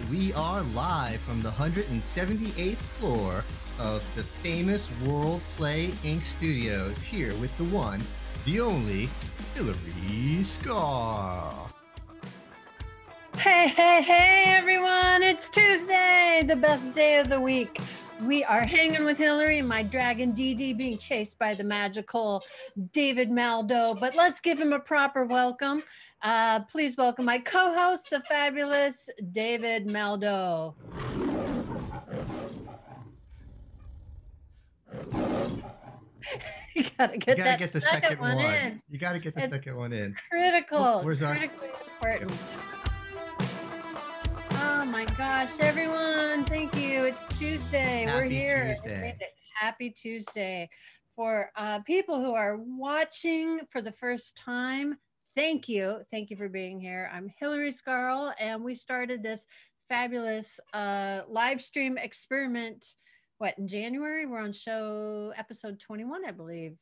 we are live from the 178th floor of the famous World Play Inc. studios here with the one, the only, Hilari Scarl. Hey, hey, hey, everyone! It's Tuesday, the best day of the week. We are hanging with Hilari and my dragon DD being chased by the magical David Maldow. But let's give him a proper welcome. Uh, please welcome my co host, the fabulous David Maldow. you gotta get, You gotta that get the second, second, one, one. in. You gotta get the It's- second one in. Critical. Where's our- critically important. Oh my gosh, everyone. Thank you. It's Tuesday. We're here. Tuesday. Happy Tuesday. For uh, people who are watching for the first time, thank you. Thank you for being here. I'm Hilari Scarl, and we started this fabulous uh, live stream experiment. What, in January? We're on show episode 21, I believe.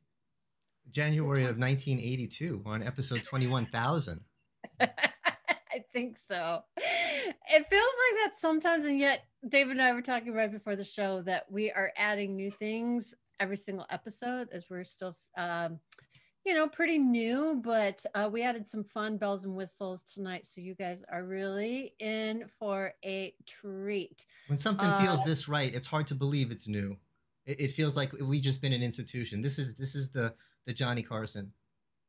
January of 1982 on episode 21,000. I think so. It feels like that sometimes, and yet David and I were talking right before the show that we are adding new things every single episode as we're still, um, you know, pretty new. But uh, we added some fun bells and whistles tonight, so you guys are really in for a treat. When something feels Uh, this right, it's hard to believe it's new. It, it feels like we've just been an institution. This is this is the the Johnny Carson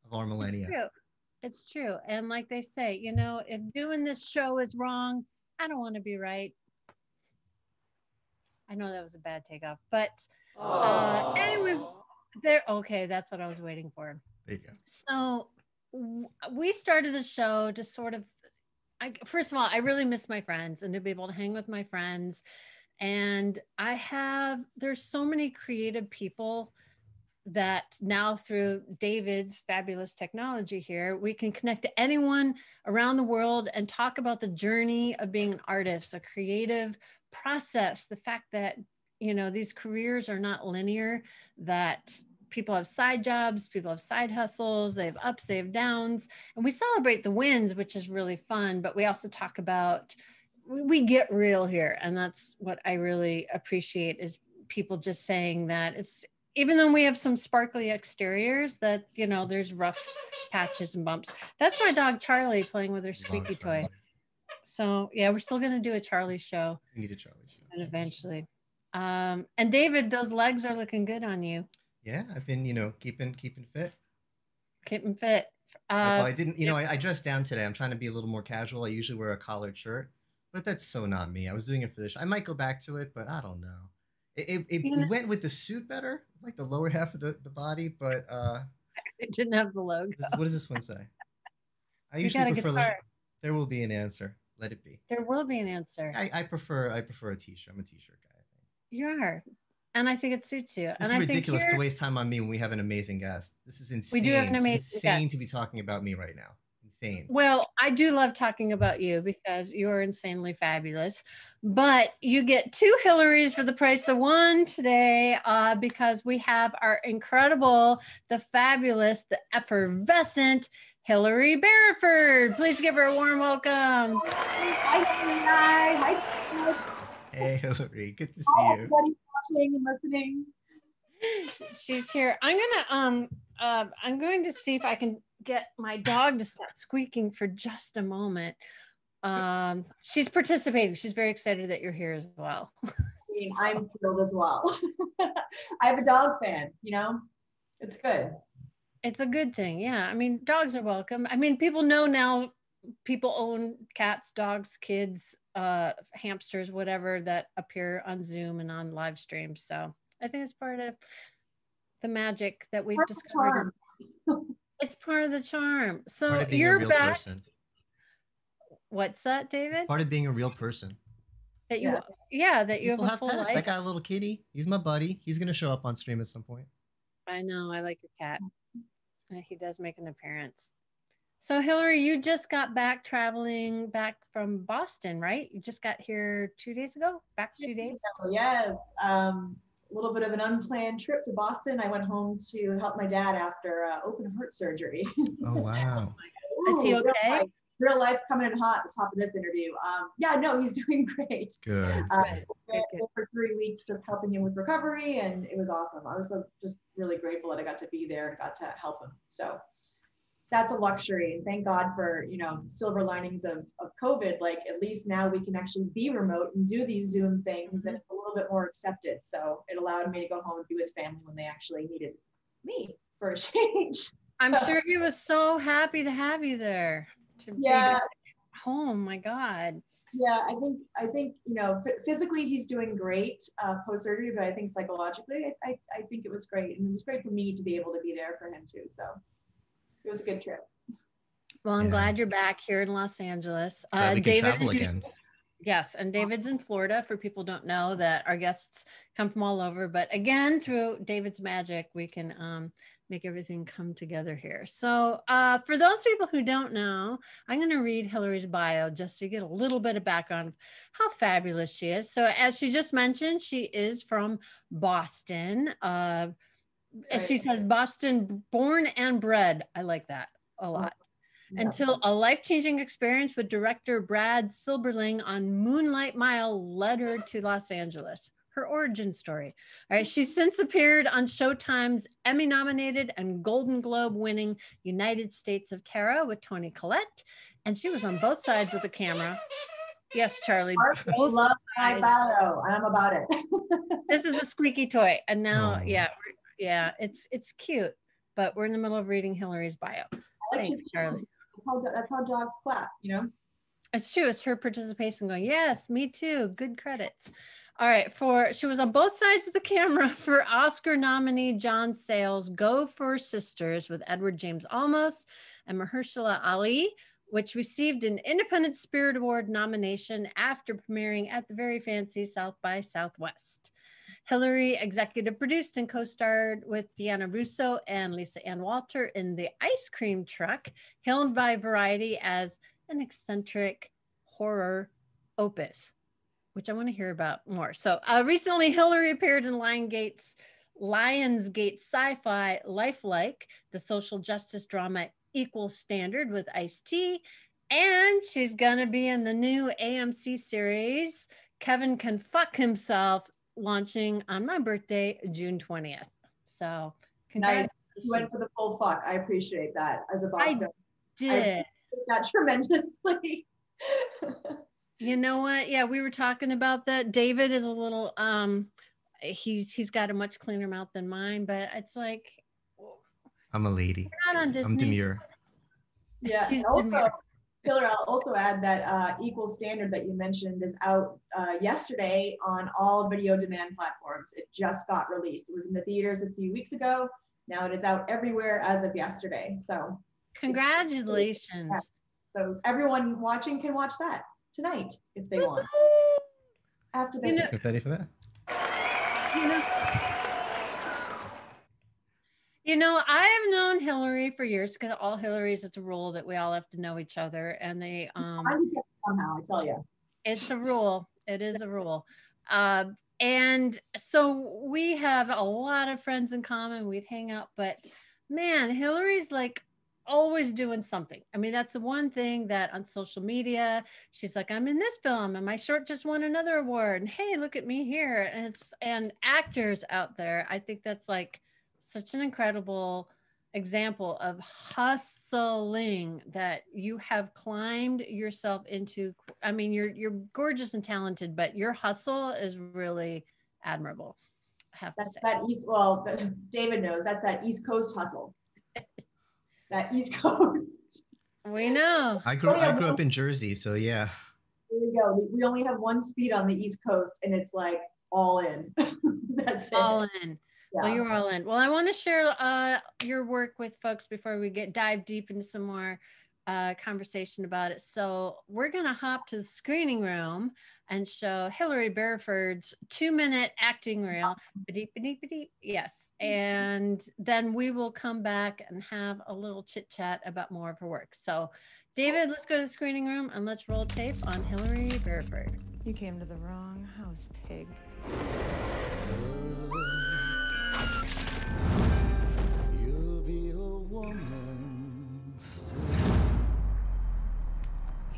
of our millennia. It's true. And like they say, you know, if doing this show is wrong, I don't want to be right. I know that was a bad takeoff, but uh, anyway, there. Okay, that's what I was waiting for. There you go. So w- we started the show to sort of, I, first of all, I really miss my friends and to be able to hang with my friends. And I have, there's so many creative people that now through David's fabulous technology here, we can connect to anyone around the world and talk about the journey of being an artist, a creative process, the fact that, you know, these careers are not linear, that people have side jobs, people have side hustles, they have ups, they have downs, and we celebrate the wins, which is really fun. But we also talk about we get real here, and that's what I really appreciate is people just saying that it's even though we have some sparkly exteriors, that you know there's rough patches and bumps. That's my dog Charlie playing with her squeaky toy. So yeah, we're still gonna do a Charlie show We need a Charlie. stuff. and eventually. Um, and David, those legs are looking good on you. Yeah, I've been you know keeping keeping fit. Keeping fit. I- Uh, I didn't, you know, I, I dressed down today. I'm trying to be a little more casual. I usually wear a collared shirt, but that's so not me. I was doing it for this. I might go back to it, but I don't know. It, it, it went with the suit better, like the lower half of the, the body, but uh, it didn't have the logo. what does this one say? I You usually prefer. there will be an answer. Let it be. There will be an answer. I, I prefer. I prefer a t-shirt. I'm a t-shirt guy. I think. you are, and I think it suits you. This and is I think ridiculous to waste time on me when we have an amazing guest. This is insane. We do have an It's amazing insane guest. to be talking about me right now. Insane. Well, I do love talking about you because you're insanely fabulous. But you get two Hillarys for the price of one today uh, because we have our incredible, the fabulous, the effervescent Hilary Barraford. Please give her a warm welcome. Hi, hi, hi, hi, Hey, Hilary. Good to see hi, you. everybody watching and listening. She's here. I'm gonna um uh, I'm going to see if I can get my dog to stop squeaking for just a moment. Um, she's participating. She's very excited that you're here as well. I mean, I'm thrilled as well. I have a dog fan, you know, it's good. It's a good thing. Yeah. I mean, dogs are welcome. I mean, people know now people own cats, dogs, kids, uh, hamsters, whatever that appear on Zoom and on live streams. So I think it's part of the magic that we've Part of the discovered. It's part of the charm. So Part of being you're real back. person. What's that, David? Part of being a real person. That you, yeah, Yeah. that you People have have a full pets. I got a little kitty. He's my buddy. He's gonna show up on stream at some point. I know. I like your cat. He does make an appearance. So, Hilary, you just got back traveling back from Boston, right? You just got here two days ago, back two days. So, yes, um, a little bit of an unplanned trip to Boston. I went home to help my dad after uh, open heart surgery. Oh wow. Is he Ooh, okay? yeah, real life coming in hot at the top of this interview. Um, yeah, no, he's doing great. Good. Uh, good, good. for three weeks, just helping him with recovery, and it was awesome. I was so just really grateful that I got to be there and got to help him. So that's a luxury, and thank God for you know silver linings of of COVID. Like at least now we can actually be remote and do these Zoom things, and it's a little bit more accepted. So it allowed me to go home and be with family when they actually needed me for a change. I'm sure he was so happy to have you there. To be Yeah. home. My God. Yeah, I think I think you know physically he's doing great uh, post surgery, but I think psychologically I, I I think it was great, and it was great for me to be able to be there for him too. So it was a good trip. Well, I'm Yeah. glad you're back here in Los Angeles. Uh, Glad we can travel again. Yes, and David's in Florida. For people who don't know that our guests come from all over, but again, through David's magic, we can um, make everything come together here. So, uh, for those people who don't know, I'm going to read Hilary's bio just to get a little bit of background of how fabulous she is. So, as she just mentioned, she is from Boston. Uh, as She says Boston born and bred. I like that a mm-hmm. lot Yeah. until a life changing experience with director Brad Silberling on Moonlight Mile led her to Los Angeles. Her origin story. All right. She's since appeared on Showtime's Emmy nominated and Golden Globe winning United States of Tara with Toni Collette. And she was on both sides of the camera. Yes, Charlie. I Both love my sides. ballo. I'm about it. This is a squeaky toy. And now, Oh. yeah, we're- yeah, it's it's cute. But we're in the middle of reading Hilary's bio. Thanks, Charlie. That's how, that's how dogs clap, you know? It's true. It's her participation going, yes, me too. Good credits. All right. For she was on both sides of the camera for Oscar nominee John Sayles' Go for Sisters with Edward James Olmos and Mahershala Ali, which received an Independent Spirit Award nomination after premiering at the very fancy South by Southwest. Hilary executive produced and co-starred with Deanna Russo and Lisa Ann Walter in The Ice Cream Truck, hailed by Variety as an eccentric horror opus, which I want to hear about more. So uh, recently, Hilary appeared in Lion Lionsgate's Lionsgate sci-fi Lifelike, the social justice drama Equal Standard with Ice-T, and she's gonna be in the new AMC series Kevin Can Fuck Himself, launching on my birthday, June 20th. So Nice. You went for the full fuck. I appreciate that as a Boston. I did. that tremendously. You know what? Yeah, we were talking about that. David is a little um he's he's got a much cleaner mouth than mine, but it's like I'm a lady. we're not on Disney. I'm demure. yeah. He's also, demure. Hilary, I'll also add that uh, Equal Standard that you mentioned is out uh, yesterday on all video demand platforms. It just got released. It was in the theaters a few weeks ago. Now it is out everywhere as of yesterday. So, Congratulations. so everyone watching can watch that tonight if they want. After this, You know- You ready for that? You know, you know, I have known Hilary for years because all Hillarys, it's a rule that we all have to know each other, and they um somehow. I tell you. it's a rule. It is a rule. Um, and so we have a lot of friends in common. We'd hang out but man hilary's like always doing something. I mean that's the one thing that on social media she's like i'm in this film and my short just won another award and hey look at me here. And it's and actors out there i think that's like such an incredible example of hustling that you have climbed yourself into i mean you're you're gorgeous and talented but your hustle is really admirable i have to That's say that East, well, the- David knows that's that East Coast hustle. that East Coast. we know I grew I grew up in Jersey, so yeah. There you go. We- We only have one speed on the East Coast and it's like all in. that's it. all in Yeah. well you're all in well i want to share uh, your work with folks before we get dive deep into some more uh, conversation about it so we're going to hop to the screening room and show hilary Barraford's two minute acting reel yes and then we will come back and have a little chit chat about more of her work so david let's go to the screening room and let's roll tape on hilary Barraford. You came to the wrong house, pig.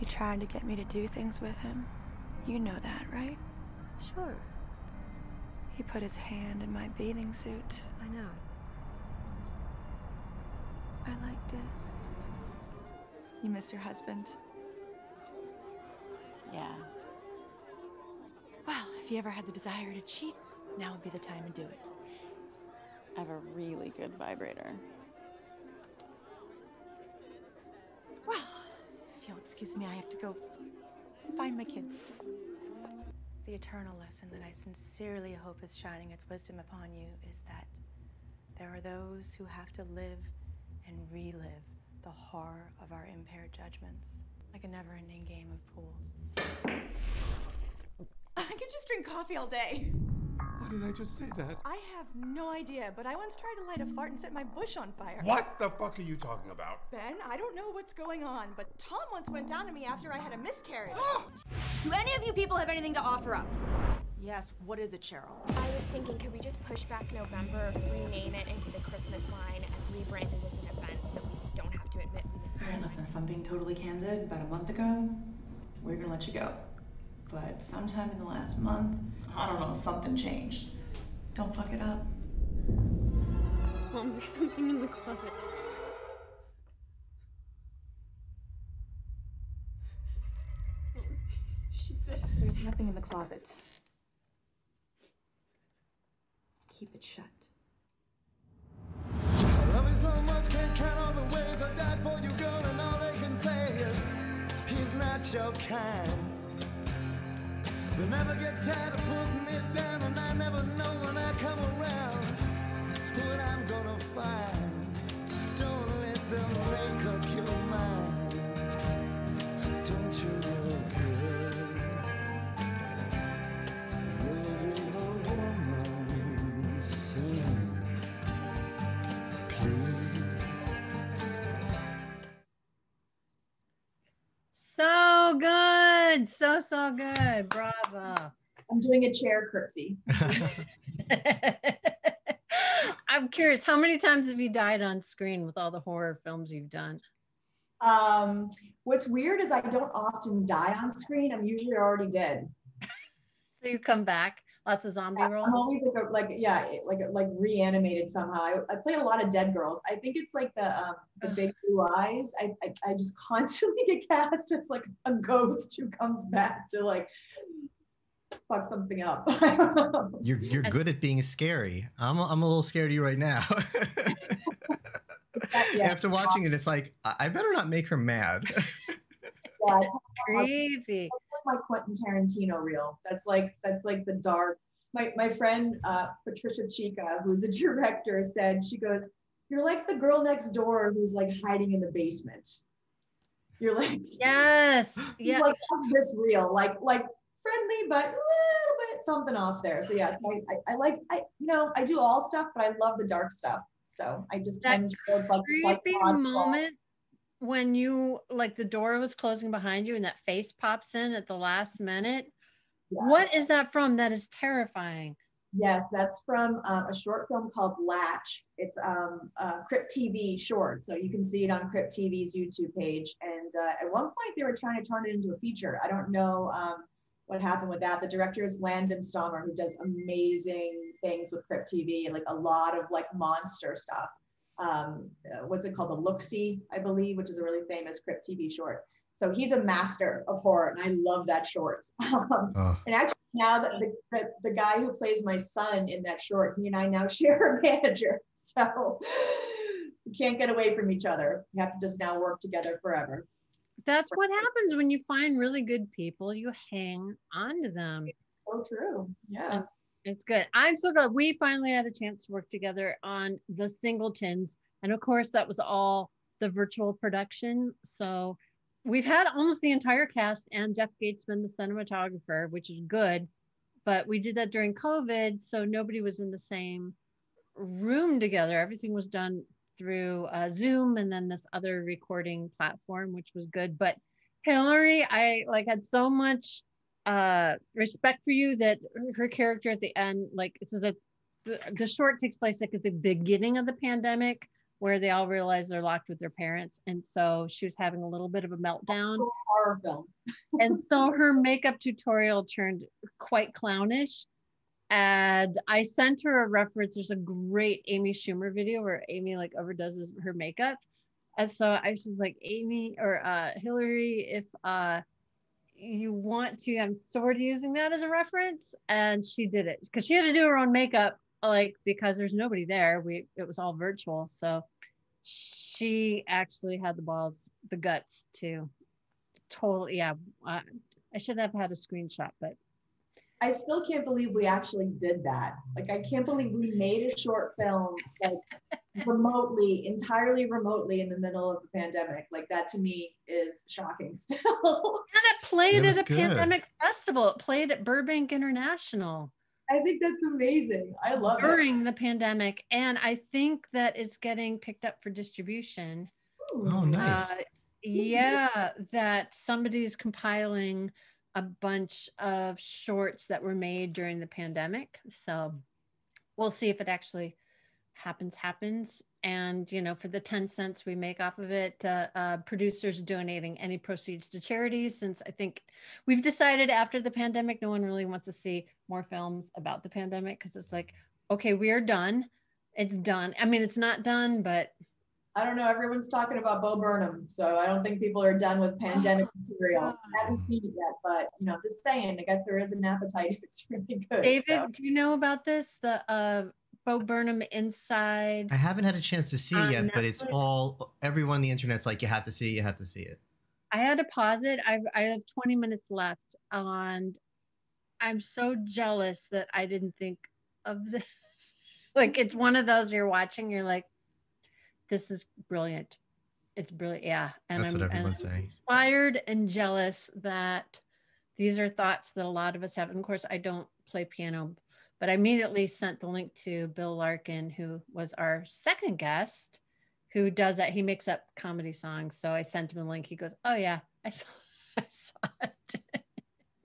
You'll be a woman soon. tried to get me to do things with him. You know that, right? Sure, He put his hand in my bathing suit. I know. I liked it. You miss your husband? Yeah. Well, if you ever had the desire to cheat, now would be the time to do it. I have a really good vibrator. Excuse me, I have to go find my kids. The eternal lesson that I sincerely hope is shining its wisdom upon you is that there are those who have to live and relive the horror of our impaired judgments, like a never ending game of pool. I could just drink coffee all day. Why did I just say that? I have no idea, but I once tried to light a fart and set my bush on fire. What the fuck are you talking about? Ben, I don't know what's going on, but Tom once went down to me after I had a miscarriage. Ah! Do any of you people have anything to offer up? Yes, what is it, Cheryl? I was thinking, could we just push back November, rename it into the Christmas line, and rebrand it as an event so we don't have to admit we missed the Alright, listen, if I'm being totally candid, about a month ago, we are gonna let you go. But sometime in the last month, I don't know, something changed. Don't fuck it up. Mom, there's something in the closet. She said. There's nothing in the closet. Keep it shut. Love you so much, can't count all the ways I died for you, girl, and all they can say is he's not your kind. They never get tired of putting it down, and I never know when I come around what I'm gonna find. Don't let them up your mind. So good, so so good. Bravo. I'm doing a chair curtsy. I'm curious, how many times have you died on screen with all the horror films you've done? Um, what's weird is I don't often die on screen. I'm usually already dead. So you come back, lots of zombie roles. I'm always like, a, like yeah, like like reanimated somehow. I, I play a lot of dead girls. I think it's like the um, the big blue eyes. I, I I just constantly get cast as like a ghost who comes back to like fuck something up. I don't know. You're you're good at being scary. I'm a, I'm a little scared of you right now. yeah. After watching it, it's like I I better not make her mad. Yeah, Creepy. Like Quentin Tarantino reel. That's like that's like the dark. My my friend uh, Patricia Chica, who's a director, said she goes, "You're like the girl next door who's like hiding in the basement. You're like Yes. Yeah. like this real, like like friendly, but a little bit something off there. So yeah, I, I, I like I you know I do all stuff, but I love the dark stuff. So I just That tend to go like, like creepy moment when you like the door was closing behind you and that face pops in at the last minute. What is that from? That is terrifying. Yes, that's from um, a short film called Latch. It's um, a Crypt TV short, so you can see it on Crypt TV's YouTube page. And uh, at one point, they were trying to turn it into a feature. I don't know um, what happened with that. The director is Landon Stommer, who does amazing things with Crypt TV, like a lot of like monster stuff. Um, uh, what's it called? The Look See, I believe, which is a really famous Crypt TV short. So he's a master of horror, and I love that short. Um, Oh. and actually, now that the, the, the guy who plays my son in that short, he and I now share a manager. So we can't get away from each other. We have to just now work together forever. That's what happens when you find really good people. You hang on to them. So true. Yeah. It's good. I'm so glad we finally had a chance to work together on the Singletons. And of course, that was all the virtual production. So we've had almost the entire cast and Jeff Gatesman, the cinematographer, which is good. But we did that during COVID. So nobody was in the same room together. Everything was done through uh, Zoom and then this other recording platform, which was good. But Hilary, I like had so much uh respect for you that her character at the end like this is a the, the short takes place like at the beginning of the pandemic where they all realize they're locked with their parents. And so she was having a little bit of a meltdown. Horror film. and so her makeup tutorial turned quite clownish. And I sent her a reference. There's a great Amy Schumer video where Amy like overdoes her makeup. And so I was just like, Amy or uh, Hilary, if uh, you want to, I'm sort of using that as a reference. And she did it because she had to do her own makeup, like because there's nobody there. We it was all virtual. So she actually had the balls, the guts to totally, yeah. I should have had a screenshot, but I still can't believe we actually did that. Like, I can't believe we made a short film like remotely, entirely remotely in the middle of the pandemic. Like, that to me is shocking still. and it played It at a good. pandemic festival. It played at Burbank International. I think that's amazing. I love it. during the pandemic and i think that it's getting picked up for distribution Oh, nice. Uh, yeah that somebody's compiling a bunch of shorts that were made during the pandemic so we'll see if it actually happens happens and you know for the 10 cents we make off of it uh, uh, producers donating any proceeds to charities since i think we've decided after the pandemic no one really wants to see more films about the pandemic because it's like okay we are done it's done i mean it's not done but I don't know. Everyone's talking about Bo Burnham, so I don't think people are done with pandemic material. I haven't seen it yet, but you know, just saying. I guess there is an appetite if it's really good. david so. do you know about this the uh bo burnham inside I haven't had a chance to see it yet, but it's all everyone on the internet's like, you have to see it, you have to see it. I had to pause it. I I have 20 minutes left and I'm so jealous that I didn't think of this. like it's one of those you're watching, you're like, this is brilliant. It's brilliant. Yeah. And That's I'm, what everyone's I'm saying. inspired and jealous that these are thoughts that a lot of us have. And of course, I don't play piano, but I immediately sent the link to Bill Larkin, who was our second guest, who does that. He makes up comedy songs. So I sent him a link. He goes, Oh, yeah, I saw, I saw it.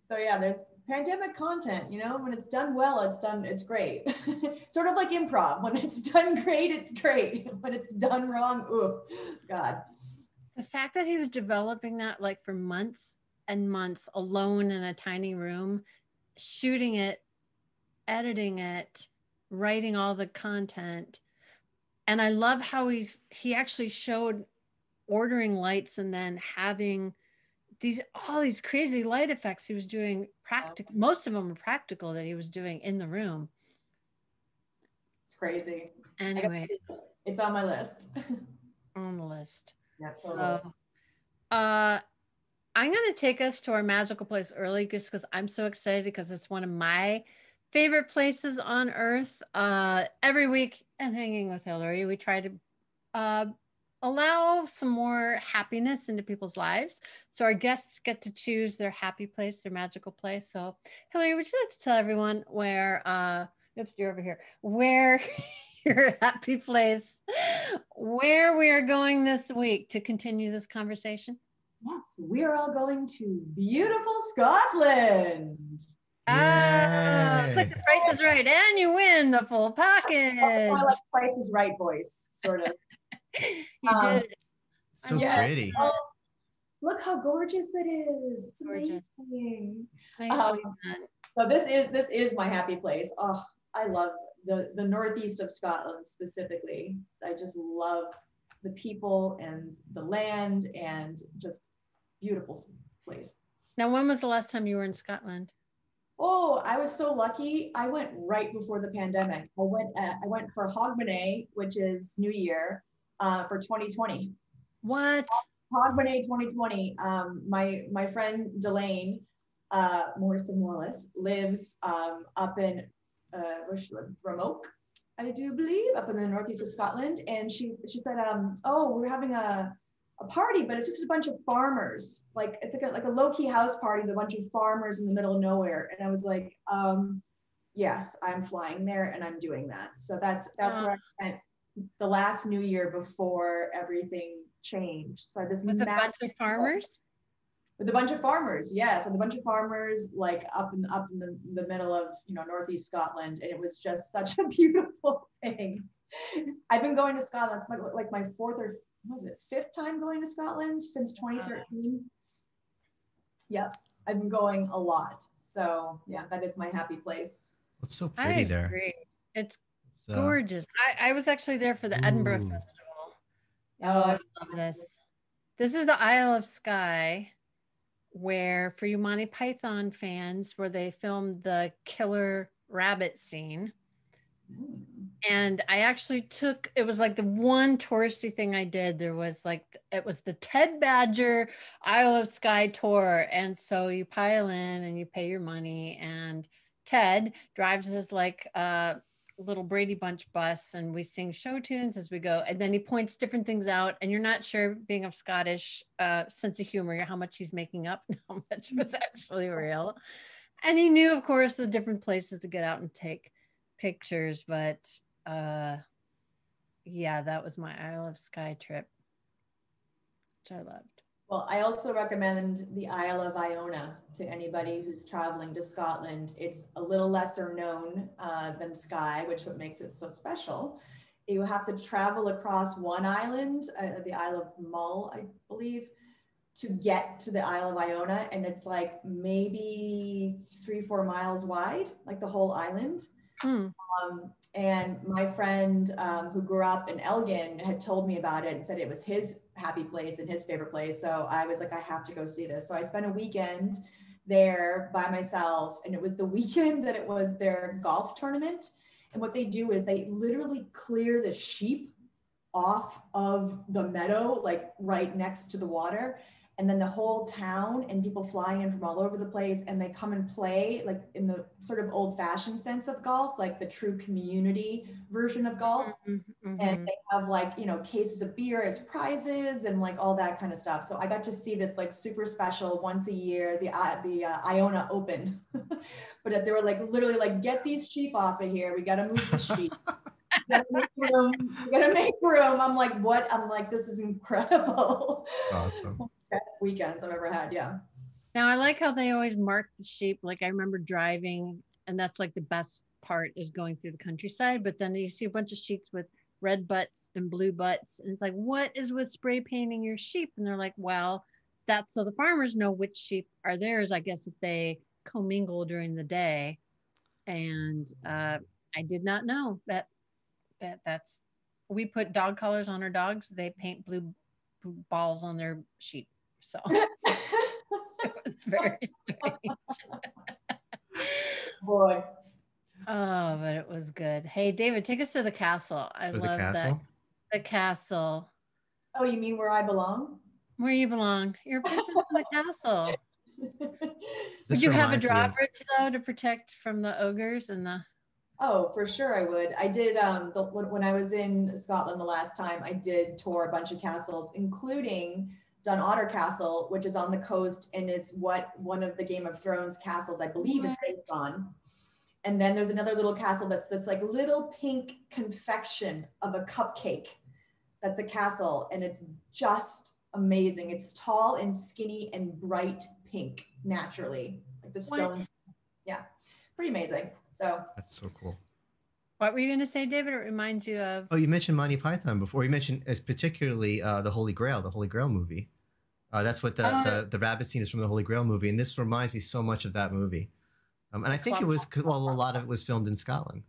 So yeah, there's pandemic content. You know, when it's done well, it's done. It's great. sort of like improv. When it's done great, it's great. When it's done wrong, ooh, God. The fact that he was developing that like for months and months alone in a tiny room, shooting it, editing it, writing all the content. And I love how he's he actually showed ordering lights and then having these all these crazy light effects he was doing practical most of them were practical that he was doing in the room It's crazy. anyway It's on my list. on the list yeah, So, uh, I'm going to take us to our magical place early just because I'm so excited because it's one of my favorite places on earth. Uh, every week and hanging with Hilari, we try to uh, allow some more happiness into people's lives. So our guests get to choose their happy place, their magical place. So, Hilary, would you like to tell everyone where, uh, oops, you're over here, where your happy place, where we are going this week to continue this conversation? Yes, we are all going to beautiful Scotland. Ah, Yay. click the price is right, and you win the full package. I like Price is Right voice, sort of. You Um, did. So Yeah. pretty. Oh, look how gorgeous it is. It's Gorgeous. amazing. Nicely um. So this is this is my happy place. Oh, I love the the northeast of Scotland specifically. I just love the people and the land and just beautiful place. Now, when was the last time you were in Scotland? Oh, I was so lucky. I went right before the pandemic. I went uh, I went for Hogmanay, which is New Year, uh, for 2020. What? Hogmanay 2020. Um, my my friend Delane, uh, Morrison Wallace, lives um, up in uh, where she I do believe, up in the northeast of Scotland. And she's she said, um, oh, we're having a a party, but it's just a bunch of farmers. Like it's like a, like a low key house party with a bunch of farmers in the middle of nowhere. And I was like, um, yes, I'm flying there and I'm doing that. So that's that's Uh. where I spent the last New Year before everything changed. So this With a bunch of farmers? with a bunch of farmers yes with a bunch of farmers like up in up in the, the middle of you know northeast scotland and it was just such a beautiful thing I've been going to Scotland. It's my, like my fourth or was it fifth time going to Scotland since 2013. Yep, I've been going a lot. So yeah, that is my happy place. It's so I pretty there. agree. It's It's, uh, gorgeous. I, I was actually there for the Edinburgh Festival. Oh, I love this. This is the Isle of Skye, where for you Monty Python fans, where they filmed the killer rabbit scene. Mm. And I actually took it was like the one touristy thing I did. There was like it was the Ted Badger Isle of Skye tour. And so you pile in and you pay your money and Ted drives us like a little Brady Bunch bus and we sing show tunes as we go. And then he points different things out and you're not sure being of Scottish uh, sense of humor, how much he's making up and how much was actually real. And he knew, of course, the different places to get out and take pictures, but uh yeah, that was my Isle of Skye trip, which I loved. Well, I also recommend the Isle of Iona to anybody who's traveling to Scotland. It's a little lesser known uh, than Skye, which what makes it so special. You have to travel across one island, uh, the Isle of Mull, I believe, to get to the Isle of Iona, and it's like maybe three, four miles wide, like the whole island. Hmm. Um, and my friend um, who grew up in Elgin had told me about it and said it was his happy place and his favorite place. So I was like, I have to go see this. So I spent a weekend there by myself, and it was the weekend that it was their golf tournament. And what they do is they literally clear the sheep off of the meadow, like right next to the water. And then the whole town and people fly in from all over the place and they come and play like in the sort of old fashioned sense of golf, like the true community version of golf. Mhm. And they have like, you know, cases of beer as prizes and like all that kind of stuff. So I got to see this like super special once a year, the, uh, the uh, Iona Open. but they were like literally like, get these sheep off of here. We got to move the sheep. We gotta make room. We gotta make room. I'm like, what? I'm like, this is incredible. Awesome. Best weekends I've ever had. Yeah. Now I like how they always mark the sheep. Like I remember driving, and that's like the best part is going through the countryside. But then you see a bunch of sheep with red butts and blue butts, and it's like, what is with spray painting your sheep? And they're like, well, that's so the farmers know which sheep are theirs. I guess if they commingle during the day, and uh, I did not know that that that's we put dog collars on our dogs. They paint blue blue balls on their sheep. So it was very strange. Boy. Oh, but it was good. Hey, David, take us to the castle. I Or the love castle? that. The castle. Oh, you mean where I belong? Where you belong. You're a princess in the castle. Would you have a reminds of- drawbridge though to protect from the ogres and the Oh, for sure I would. I did um the, when, when I was in Scotland the last time, I did tour a bunch of castles, including Dunnottar Castle, which is on the coast and is what one of the Game of Thrones castles, I believe, is based on. And then there's another little castle that's this like little pink confection of a cupcake. That's a castle, and it's just amazing. It's tall and skinny and bright pink naturally, like the What? stone. Yeah, pretty amazing. So That's so cool. what were you gonna say, David? It reminds you of Oh, you mentioned Monty Python before. You mentioned as particularly uh, the Holy Grail, the Holy Grail movie. Uh, that's what the, the the rabbit scene is from the Holy Grail movie, and this reminds me so much of that movie. Um, and I think it was well, a lot of it was filmed in Scotland.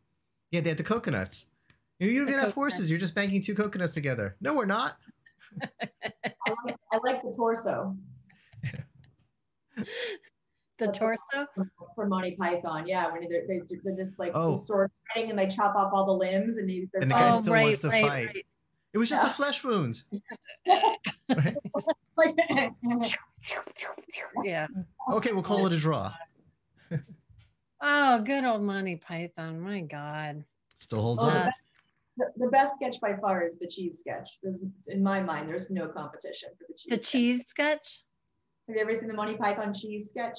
Yeah, they had the coconuts. You don't even have horses. You're just banking two coconuts together. No, we're not. I like, I like the torso the That's torso. for Monty Python. Yeah, when they're, they, they're just like Oh. the sword fighting and they chop off all the limbs and they're And the guy Oh, still right, wants to right, fight. right. It was just Yeah. a flesh wound. like, Yeah. Okay, we'll call it a draw. Oh, good old Monty Python. My God. Still holds Oh, up. The, the best sketch by far is the cheese sketch. There's, in my mind, there's no competition for the cheese. The sketch. cheese sketch. Have you ever seen the Monty Python cheese sketch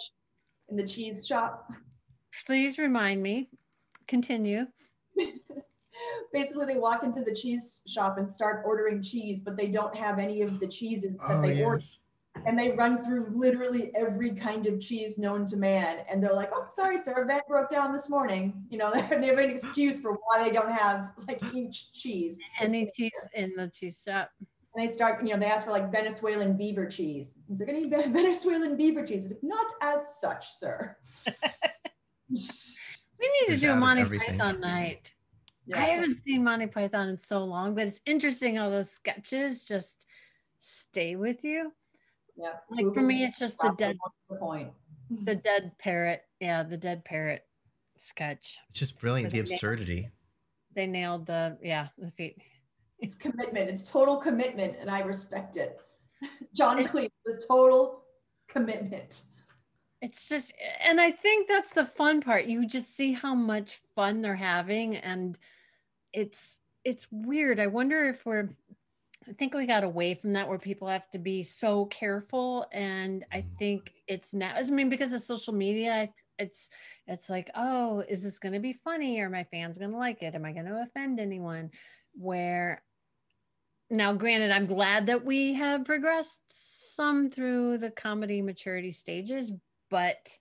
in the cheese shop? Please remind me. Continue. Basically, they walk into the cheese shop and start ordering cheese, but they don't have any of the cheeses that Oh they ordered. and they run through literally every kind of cheese known to man. And they're like, "Oh, sorry, sir, event broke down this morning." You know, they have an excuse for why they don't have like each cheese. Any cheese in the cheese shop. And they start, you know, they ask for like Venezuelan beaver cheese. He's like, "Any Ve- Venezuelan beaver cheese?" He's like, Not as such, sir. We need There's to do a out of Monty. Python night. Yeah, I haven't seen Monty Python in so long, but it's interesting how those sketches just stay with you. Yeah. Like for me, it's just the dead, the point. the dead parrot. Yeah, the dead parrot sketch. It's just brilliant. The Where they nailed- absurdity. They nailed the yeah the feet. It's commitment. It's total commitment, and I respect it. John Cleese is total commitment. It's just, and I think that's the fun part. You just see how much fun they're having, and it's it's weird. I wonder if we're. I think we got away from that where people have to be so careful, and I mm. think it's now. I mean, because of social media, it's it's like, oh, is this going to be funny? Are my fans going to like it? Am I going to offend anyone? Where now, granted, I'm glad that we have progressed some through the comedy maturity stages, but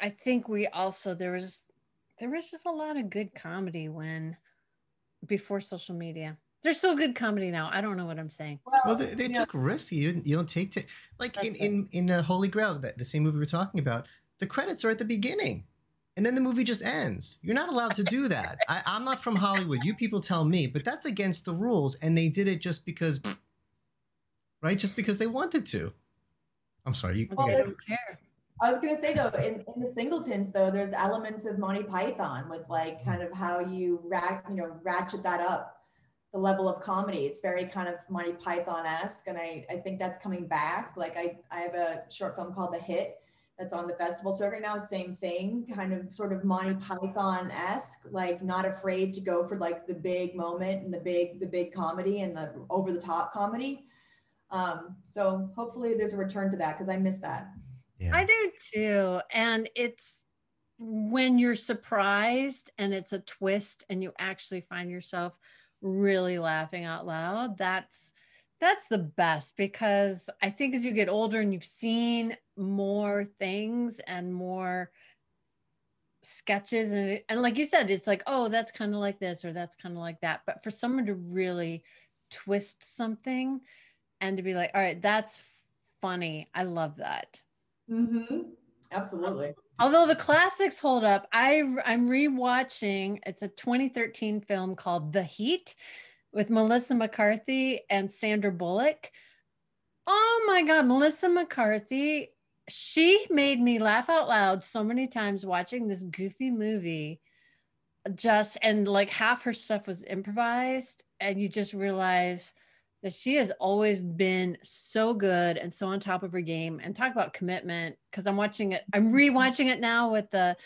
I think we also there was there was just a lot of good comedy when before social media. There's still good comedy now. I don't know what I'm saying. Well, they, they took risks. You didn't. You don't take to like in in in uh, Holy Grail, that the same movie we're talking about. The credits are at the beginning, and then the movie just ends. You're not allowed to do that. I, I'm not from Hollywood. You people tell me, but that's against the rules, and they did it just because, right? Just because they wanted to. I'm sorry. You, you Well, guys- they I was gonna say though, in, in the singletons though, there's elements of Monty Python with like kind of how you rat, you know, ratchet that up the level of comedy. It's very kind of Monty Python-esque. And I, I think that's coming back. Like I, I have a short film called The Hit that's on the festival circuit now. Same thing, kind of sort of Monty Python-esque, like not afraid to go for like the big moment and the big, the big comedy and the over the top comedy. Um, so hopefully there's a return to that because I miss that. I do too. And it's when you're surprised and it's a twist and you actually find yourself really laughing out loud, that's that's the best because I think as you get older and you've seen more things and more sketches and and like you said it's like oh that's kind of like this or that's kind of like that but for someone to really twist something and to be like all right that's funny i love that Mm-hmm. Absolutely. Although the classics hold up, I I'm rewatching. It's a 2013 film called The Heat with Melissa McCarthy and Sandra Bullock. Oh my God, Melissa McCarthy! She made me laugh out loud so many times watching this goofy movie. Just and like half her stuff was improvised, and you just realize that she has always been so good and so on top of her game. And talk about commitment because i'm watching it i'm rewatching it now with the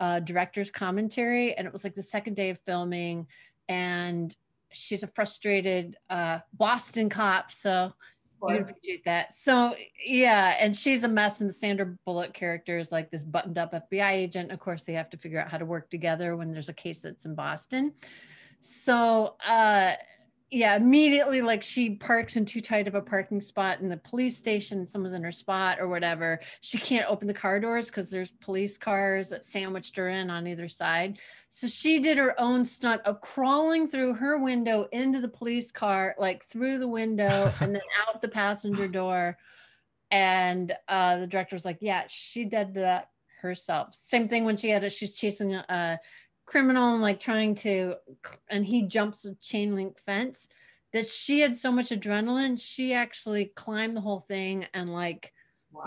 uh, director's commentary and it was like the second day of filming and she's a frustrated uh, boston cop so you appreciate that. So yeah and she's a mess and the sandra bullock character is like this buttoned up fbi agent. Of course they have to figure out how to work together when there's a case that's in boston. So uh yeah, immediately like she parks in too tight of a parking spot in the police station, someone's in her spot or whatever. She can't open the car doors because there's police cars that sandwiched her in on either side. So she did her own stunt of crawling through her window into the police car, like through the window and then out the passenger door. And uh, the director was like, Yeah, she did that herself. Same thing when she had it, she's chasing a, a criminal and like trying to and he jumps a chain link fence that she had so much adrenaline she actually climbed the whole thing and like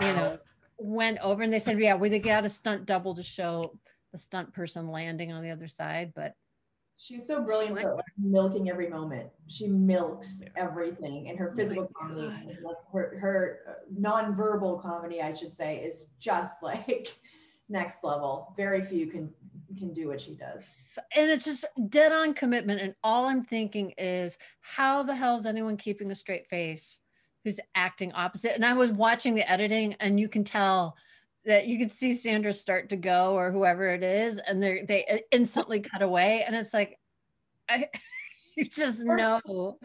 you know went over and they said yeah we got a stunt double to show the stunt person landing on the other side but She's so brilliant at like, milking every moment. She milks everything, and her Oh physical comedy, like, her her uh, non-verbal comedy, I should say, is just like next level. Very few can can do what she does. and it's just dead on commitment. And all i'm thinking is how the hell is anyone keeping a straight face who's acting opposite? And i was watching the editing and you can tell that you could see sandra start to go or whoever it is and they they instantly cut away. And it's like i you just know.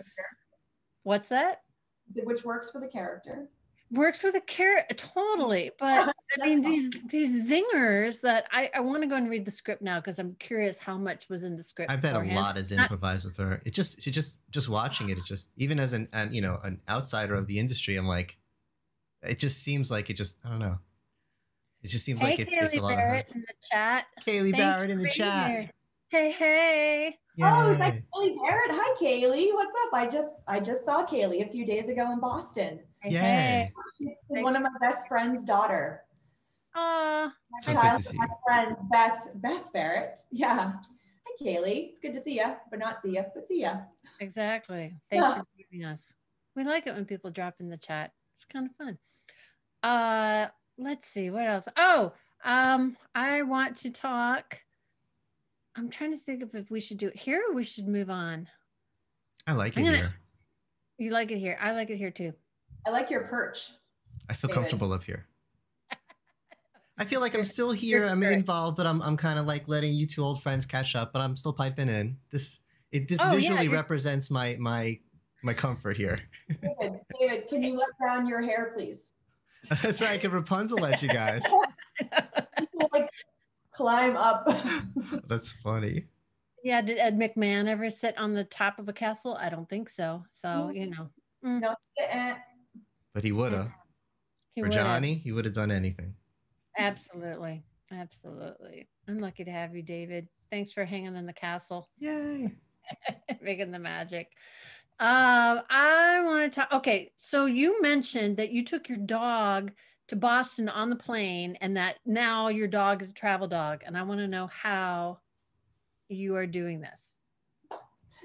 what's that? So which works for the character. Works with a carrot totally but i mean awesome. these these zingers that i i want to go and read the script now because i'm curious how much was in the script I bet a lot is improvised with her. It just, she just, just watching it. It just, even as an, an, you know, an outsider of the industry, I'm like, it just seems like it just, I don't know. It just seems hey like it's, it's a Kaylee lot barrett in the chat. Kaylee Thanks Barrett in the chat. here. Hey hey Oh, is Yay. that Kaylee Barrett? Hi, Kaylee. What's up? I just I just saw Kaylee a few days ago in Boston. hey Yay. hey She's one of my best friend's daughter. Aw, My So good to childhood see best friend, Beth Beth Barrett. Yeah. Hi, Kaylee. It's good to see you, but not see you, but see you. exactly thanks for joining us we like it when people drop in the chat it's kind of fun uh let's see what else oh um i want to talk i'm trying to think of if we should do it here or we should move on I like it gonna- here. you like it here i like it here too I like your perch. I feel David. comfortable up here. I feel like I'm still here. I'm involved, but I'm I'm kind of like letting you two old friends catch up. But I'm still piping in. This it this Oh, visually you're- represents my my my comfort here. David, David, can you let down your hair, please? That's right. I can Rapunzel at you guys. People, like climb up. That's funny. yeah did ed mcmahon ever sit on the top of a castle i don't think so so Mm. you know no, eh, But he woulda. he For would've. Johnny, he would have done anything. absolutely absolutely i'm lucky to have you david thanks for hanging in the castle Yay. making the magic. Um, I want to talk. Okay, so you mentioned that you took your dog to Boston on the plane, and that now your dog is a travel dog, and I want to know how you are doing this.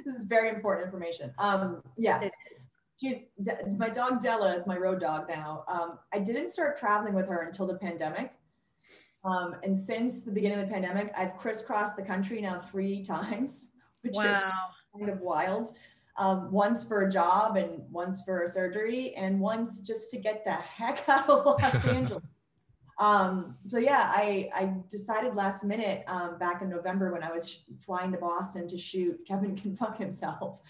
this is very important information. Um, yes. She's my dog Della is my road dog now. Um, I didn't start traveling with her until the pandemic. Um, and since the beginning of the pandemic, I've crisscrossed the country now three times, which is kind of wild. Um, once for a job and once for a surgery and once just to get the heck out of Los Angeles. Um, so yeah, I, I decided last minute um, back in November when I was sh- flying to Boston to shoot Kevin Can Fuck Himself.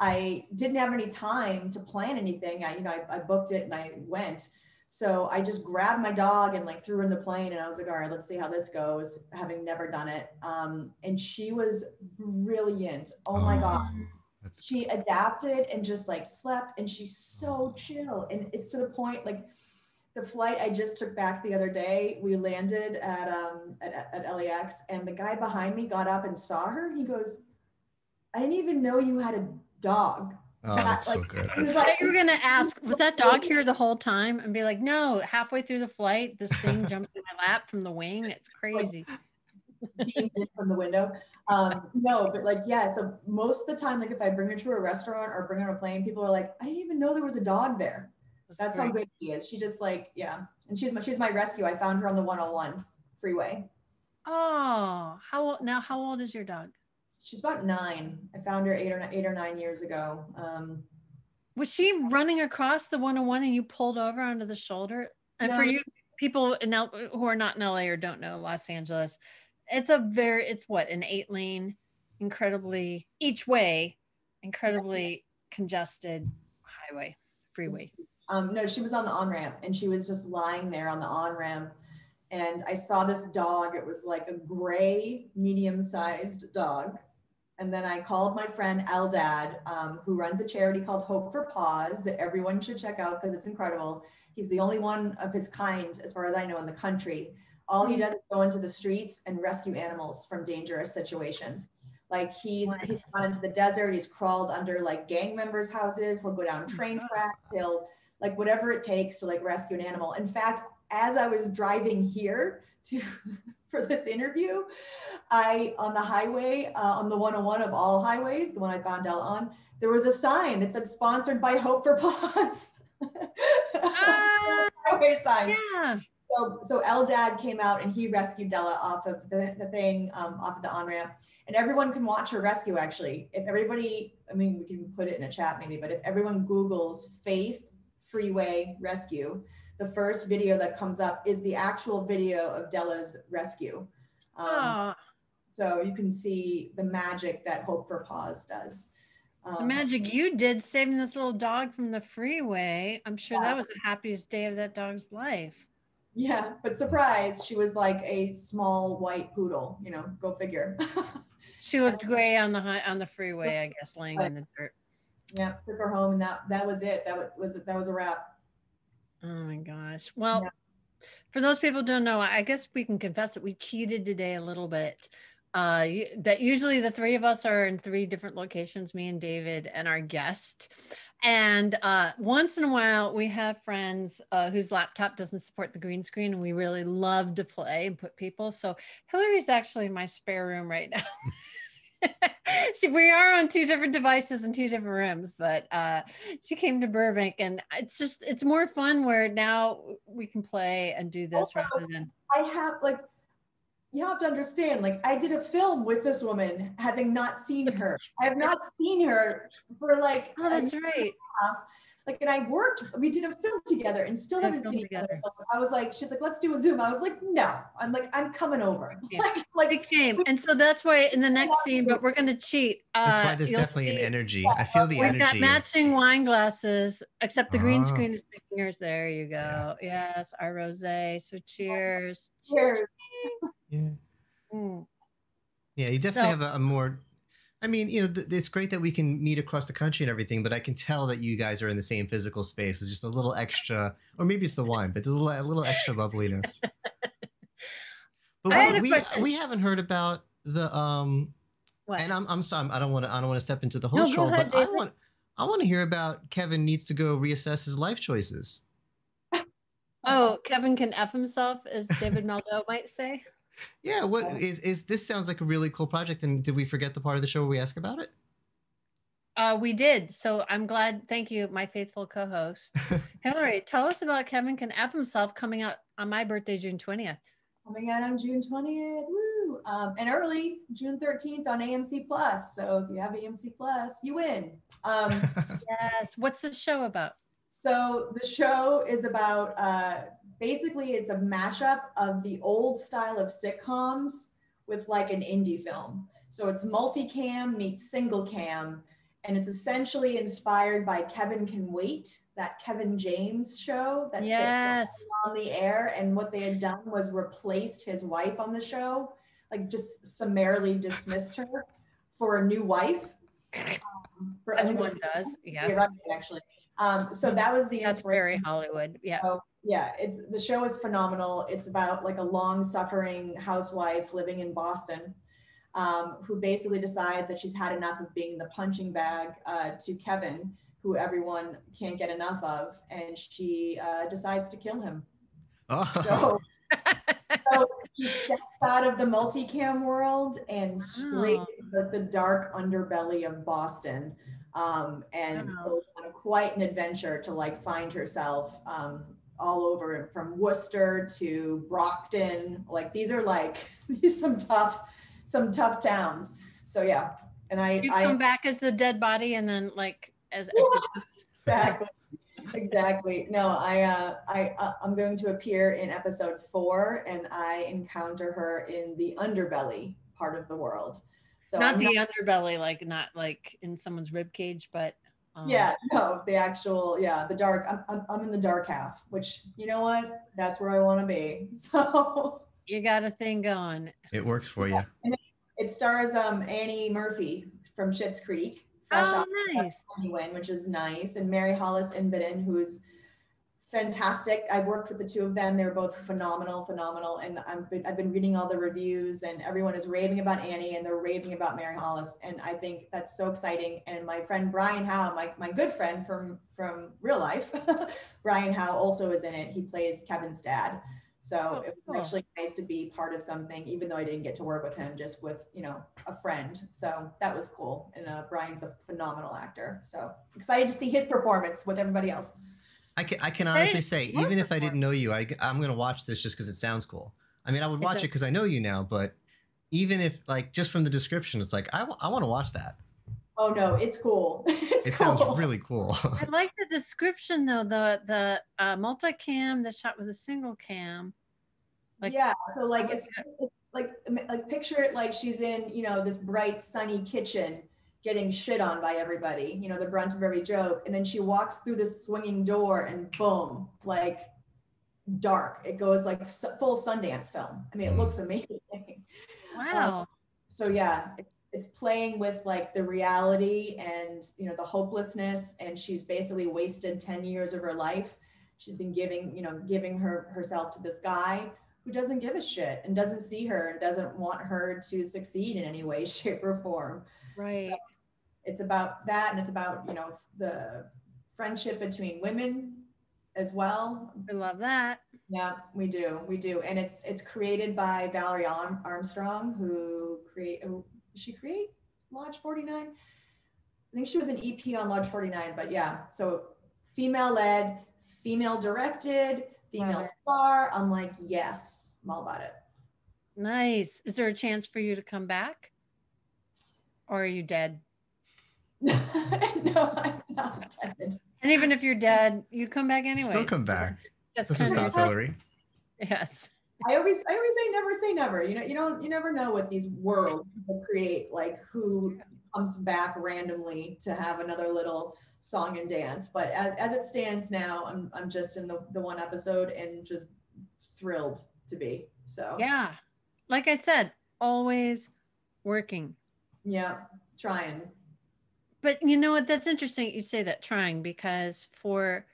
I didn't have any time to plan anything. I, you know, I, I booked it and I went. So I just grabbed my dog and like threw her in the plane and I was like, all right, let's see how this goes, having never done it. Um, and she was brilliant. Oh my God That's she adapted and just like slept and she's so chill and it's to the point like the flight i just took back the other day we landed at um at, at lax and the guy behind me got up and saw her he goes i didn't even know you had a dog oh, that's so good. I thought like, you were gonna ask, was that dog here the whole time? And be like, no, halfway through the flight, this thing jumped in my lap from the wing. It's crazy. beamed in from the window. Um, no, but like, yeah. So most of the time, like if I bring her to a restaurant or bring her on a plane, people are like, I didn't even know there was a dog there. That's how great. good she is. She just like, yeah. And she's my, she's my rescue. I found her on the 101 freeway. Oh, how old now? How old is your dog? She's about nine. I found her eight or eight or nine years ago. Um, Was she running across the 101 and you pulled over onto the shoulder? And for you people in L- who are not in LA or don't know Los Angeles, it's a very it's what an eight lane, incredibly each way, incredibly congested highway freeway. um, no, she was on the on ramp and she was just lying there on the on ramp. And I saw this dog. It was like a gray, medium sized dog. And then I called my friend Eldad, um, who runs a charity called Hope for Paws that everyone should check out because it's incredible. He's the only one of his kind, as far as I know, in the country. All he does is go into the streets and rescue animals from dangerous situations. Like he's he's gone into the desert, he's crawled under like gang members' houses, he'll go down train tracks, he'll like whatever it takes to like rescue an animal. In fact, as I was driving here to for this interview, I on the highway uh, on the 101 of all highways, the one I found Della on, there was a sign that said sponsored by Hope for Paws. Ah, highway signs. yeah. So, so Eldad came out and he rescued Della off of the, the thing, um, off of the on ramp. And everyone can watch her rescue actually. If everybody, I mean, we can put it in a chat maybe, but if everyone Googles Faith Freeway Rescue, the first video that comes up is the actual video of Della's rescue. Um, so you can see the magic that Hope for Paws does. The Um, magic you did saving this little dog from the freeway. I'm sure Yeah. that was the happiest day of that dog's life. Yeah, but surprise, she was like a small white poodle. You know, go figure. She looked gray on the high, on the freeway, I guess, laying in the dirt. yeah, took her home, and that that was it. That was that was a wrap. Oh my gosh. Well, Yeah. for those people who don't know, I guess we can confess that we cheated today a little bit. Uh, that usually the three of us are in three different locations, me and David and our guest. And uh, once in a while, we have friends uh, whose laptop doesn't support the green screen, and we really love to play and put people. So Hilary's actually in my spare room right now. she, we are on two different devices in two different rooms, but uh, she came to Burbank, and it's just it's more fun where now we can play and do this Also, rather than I have like, you have to understand. Like, I did a film with this woman, having not seen her. I have not seen her for like oh, that's right. half. Like, and I worked, we did a film together and still haven't seen each other. So I was like, she's like, let's do a Zoom. I was like, no. I'm like, I'm coming over. Yeah. like, like It came, and so that's why in the next scene, but we're gonna cheat. That's uh, why there's you'll definitely an see energy. I feel the We've got matching wine glasses, except the green Ah. screen is picking yours. There you go. Yes, our rosé. So cheers. cheers. Yeah. Mm. Yeah, you definitely So- have a, a more. I mean, you know, th- it's great that we can meet across the country and everything, but I can tell that you guys are in the same physical space. It's just a little extra, or maybe it's the wine, but there's a little, a little extra bubbliness. But we, we, we haven't heard about the um, What? and I'm I'm sorry, I don't want to I don't want to step into the whole No, show, ahead, but I want I want to hear about Kevin needs to go reassess his life choices. Oh, Kevin can f himself, as David Maldow might say. Yeah, what is is this sounds like a really cool project? And did we forget the part of the show where we ask about it? Uh, we did. So I'm glad. Thank you, my faithful co-host, Hillary. Tell us about Kevin can f himself coming out on my birthday, June 20th. Coming out on June 20th, woo! Um, and early June 13th on AMC Plus. So if you have AMC Plus, you win. Um, Yes. What's the show about? so the show is about uh, basically it's a mashup of the old style of sitcoms with like an indie film. So it's multicam meets single cam, and it's essentially inspired by Kevin Can Wait, that Kevin James show that Yes. on the air and what they had done was replaced his wife on the show like just summarily dismissed her for a new wife um, for As it one does. Yes. right, actually um so that was the That's very. Hollywood. Yeah. So, yeah it's the show is phenomenal it's about like a long suffering housewife living in boston um, who basically decides that she's had enough of being the punching bag uh, to kevin who everyone can't get enough of and she uh, decides to kill him Oh, so, so he steps out of the multicam world and straight Oh. into the, the dark underbelly of Boston. Um, and Wow. goes on quite an adventure to like find herself um, all over and from Worcester to Brockton. Like these are like these some tough, some tough towns. So yeah. And I, You I come back as the dead body, and then like as, exactly exactly no i uh i uh, i'm going to appear in episode four and i encounter her in the underbelly part of the world so not I'm the underbelly, like not like in someone's rib cage, but um, yeah no the actual yeah the dark I'm, I'm, I'm in the dark half which you know what that's where i want to be so you got a thing going. it works for you. it stars um annie murphy from Schitt's creek fresh Oh, off nice. Win, which is nice, and Mary Hollis Inboden, who's fantastic. I've worked with the two of them. They're both phenomenal, phenomenal. And I'm, been- I've been reading all the reviews, and everyone is raving about Annie, and they're raving about Mary Hollis. And I think that's so exciting. And my friend Brian Howe, my, my good friend from from real life, Brian Howe also is in it. He plays Kevin's dad. So Oh, it was cool. actually nice to be part of something, even though I didn't get to work with him, just with you know a friend. So that was cool. And uh, Brian's a phenomenal actor. So excited to see his performance with everybody else. I can I can honestly say, even if I didn't know you, I I'm gonna watch this just because it sounds cool. I mean, I would watch it- it because I know you now, but even if like just from the description, it's like I, want to watch that. Oh no, it's cool. it's It cool. sounds really cool. I like the description though. The the uh, multicam, the shot with a single cam. Like yeah. So like it's, it's like like picture it like she's in you know this bright sunny kitchen getting shit on by everybody, you know, the brunt of every joke. And then she walks through this swinging door and boom, like dark. It goes like full Sundance film. I mean, it looks amazing. Wow. Um, so yeah, it's it's playing with like the reality and you know the hopelessness, and she's basically wasted ten years of her life. She's been giving you know giving her herself to this guy who doesn't give a shit and doesn't see her and doesn't want her to succeed in any way, shape, or form. Right. So it's about that, and it's about you know the friendship between women as well. I love that. Yeah, we do, we do, and it's it's created by Valerie Armstrong, who create who- she create Lodge Forty Nine. I think she was an EP on Lodge Forty Nine, but yeah, so female led, female directed, female star. I'm like, yes, I'm all about it. Nice. Is there a chance for you to come back? Or are you dead? no, I'm not dead. And even if you're dead, you come back anyway. Still come back. That's Doesn't kind stop Hillary. Yes. I always I always say never say never. You know, you don't you never know what these worlds will create, like who comes back randomly to have another little song and dance. But as, as it stands now, I'm I'm just in the, the one episode and just thrilled to be. So Yeah. Like I said, always working. Yeah, trying. But you know what? That's interesting. You say that trying because for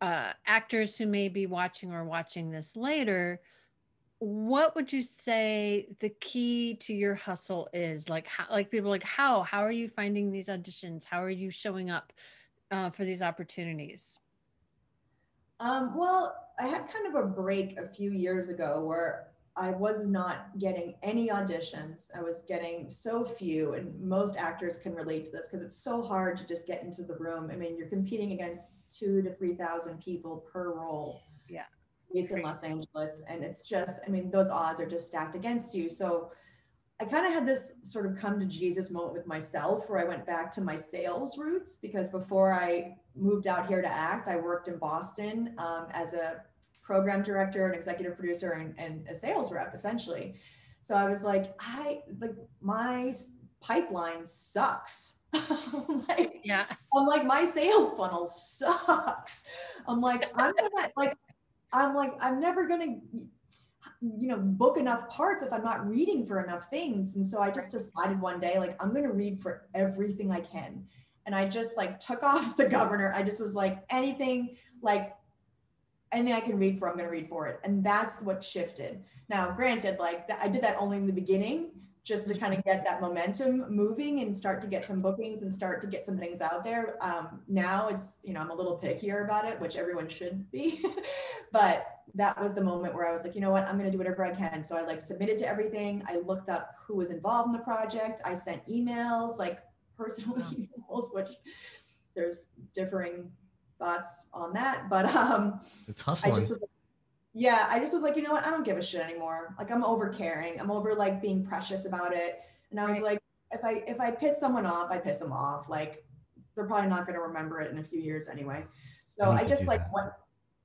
uh, actors who may be watching or watching this later, what would you say the key to your hustle is? Like, how, like people like how how are you finding these auditions? How are you showing up uh, for these opportunities? Um, well, I had kind of a break a few years ago where I was not getting any auditions. I was getting so few, and most actors can relate to this because it's so hard to just get into the room. I mean, you're competing against two to 3,000 people per role. Yeah. Based in Los Angeles. And it's just, I mean, those odds are just stacked against you. So I kind of had this sort of come to Jesus moment with myself where I went back to my sales roots because before I moved out here to act, I worked in Boston um, as a program director, an executive producer, and, and a sales rep essentially. So I was like, I like my pipeline sucks. like, Yeah. I'm like, my sales funnel sucks. I'm like, I'm gonna like, I'm like, I'm never gonna, you know, book enough parts if I'm not reading for enough things. And so I just decided one day, like, I'm gonna read for everything I can. And I just like took off the governor. I just was like, anything, like anything I can read for, I'm gonna read for it. And that's what shifted. Now, granted, like I did that only in the beginning, just to kind of get that momentum moving and start to get some bookings and start to get some things out there. Um, now it's, you know, I'm a little pickier about it, which everyone should be. but that was the moment where I was like, you know what, I'm going to do whatever I can. So I like submitted to everything. I looked up who was involved in the project. I sent emails, like personal emails, which there's differing thoughts on that. But um, It's I hustling. just was like, yeah, I just was like, you know what? I don't give a shit anymore. Like I'm over caring. I'm over like being precious about it. And I was like, if I if I piss someone off, I piss them off. Like they're probably not going to remember it in a few years anyway. So need I just like that. went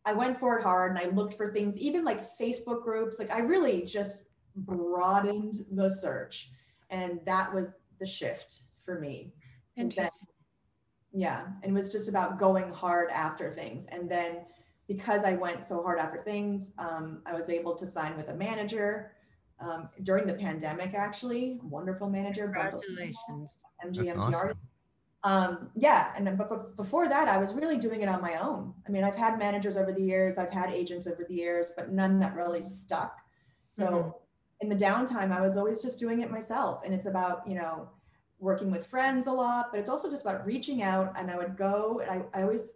I went for it hard and I looked for things, even like Facebook groups. Like I really just broadened the search. And that was the shift for me. is that- Interesting. Yeah and it was just about going hard after things and then because i went so hard after things um, i was able to sign with a manager um, during the pandemic actually wonderful manager Bundle- Congratulations. mgmg awesome. um, yeah and then but, but before that i was really doing it on my own i mean i've had managers over the years i've had agents over the years but none that really stuck so Mhm. in the downtime i was always just doing it myself and it's about you know working with friends a lot but it's also just about reaching out and i would go and i, I always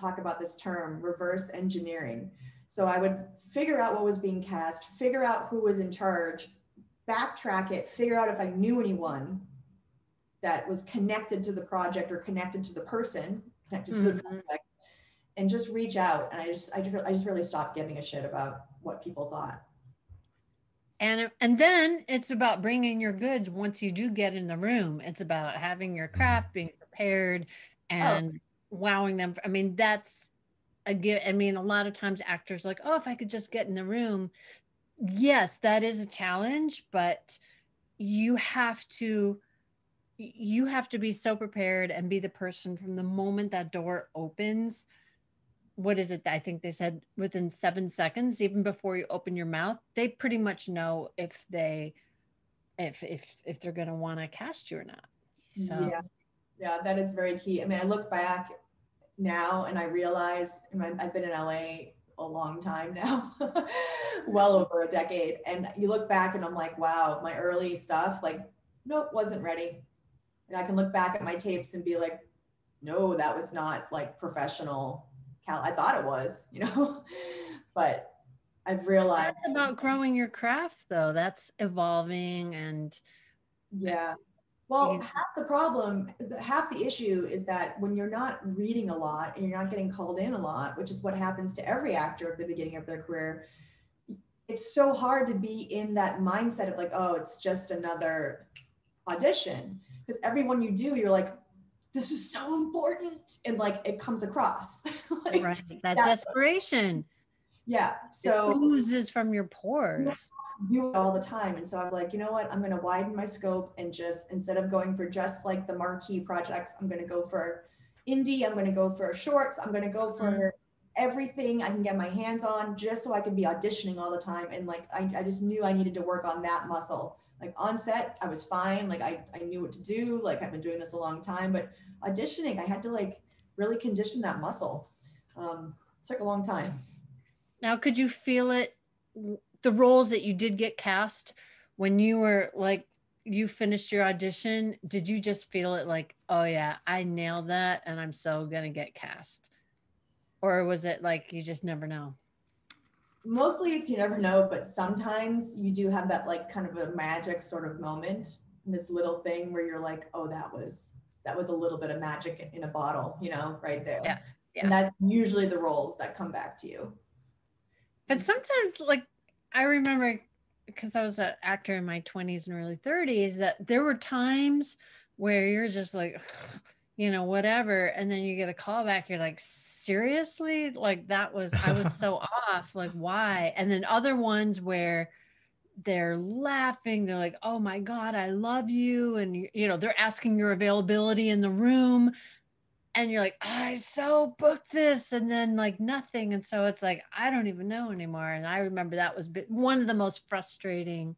talk about this term reverse engineering. So i would figure out what was being cast figure out who was in charge backtrack it figure out if i knew anyone that was connected to the project or connected to the person connected to the Mhm. project and just reach out. And i just i just, I just really stopped giving a shit about what people thought and and then it's about bringing your goods once you do get in the room. It's about having your craft being prepared oh. and wowing them. I mean that's a give i mean a lot of times actors are like oh if i could just get in the room. Yes that is a challenge but you have to you have to be so prepared and be the person from the moment that door opens what is it that i think they said within seven seconds even before you open your mouth they pretty much know if they if if if they're going to want to cast you or not so Yeah, yeah, that is very key. I mean, I look back now and I realize mean, I've been in LA a long time now, well over a decade. And you look back and I'm like, wow, my early stuff, like, nope, wasn't ready. And I can look back at my tapes and be like, no, that was not like professional. Cal, I thought it was, you know, but I've realized. that's about growing your craft though that's evolving and Yeah. Well, half the problem, half the issue is that when you're not reading a lot and you're not getting called in a lot, which is what happens to every actor at the beginning of their career, it's so hard to be in that mindset of like, oh, it's just another audition. Because everyone you do, you're like, this is so important. And like it comes across. like, right that desperation yeah. so So oozes from your pores do it all the time. And so I was like, you know what? I'm going to widen my scope and just instead of going for just like the marquee projects, I'm going to go for indie. I'm going to go for shorts. I'm going to go for Mhm. everything I can get my hands on just so I can be auditioning all the time. And like, I, I just knew I needed to work on that muscle. Like on set, I was fine. Like I, I knew what to do. Like I've been doing this a long time, but auditioning, I had to like really condition that muscle. Um, it took a long time. Now, could you feel it? The roles that you did get cast when you were like, you finished your audition, did you just feel it like, oh yeah, I nailed that and I'm so gonna get cast? Or was it like you just never know? Mostly it's you never know, but sometimes you do have that like kind of a magic sort of moment, this little thing where you're like, oh, that was that was a little bit of magic in a bottle, you know, right there. Yeah, yeah. And that's usually the roles that come back to you. But sometimes, like, I remember because I was an actor in my 20s and early 30s, that there were times where you're just like, you know, whatever. And then you get a call back, you're like, seriously? Like, that was, I was so off. Like, why? And then other ones where, they're laughing they're like oh my god i love you and you, know they're asking your availability in the room and you're like i so booked this and then like nothing and so it's like i don't even know anymore and i remember that was one of the most frustrating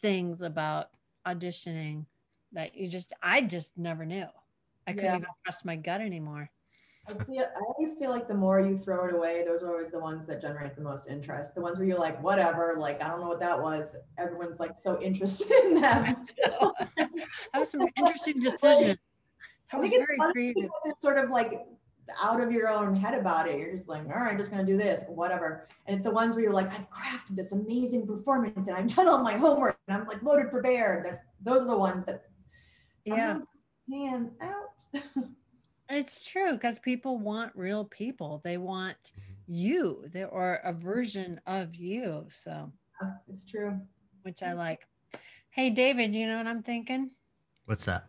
things about auditioning that you just i just never knew i couldn't Yeah. even trust my gut anymore I feel I always feel like the more you throw it away, those are always the ones that generate the most interest. The ones where you're like, whatever, like I don't know what that was. Everyone's like so interested in them. that was some interesting decision I think it's very because you're sort of like out of your own head about it. You're just like, all right, I'm just gonna do this, whatever. And it's the ones where you're like, I've crafted this amazing performance and I've done all my homework and I'm like loaded for bear. They're- Those are the ones that Yeah. pan out. It's true because people want real people. They want you, they or a version of you. So, it's true. which I like. Hey, David, you know what I'm thinking? What's that?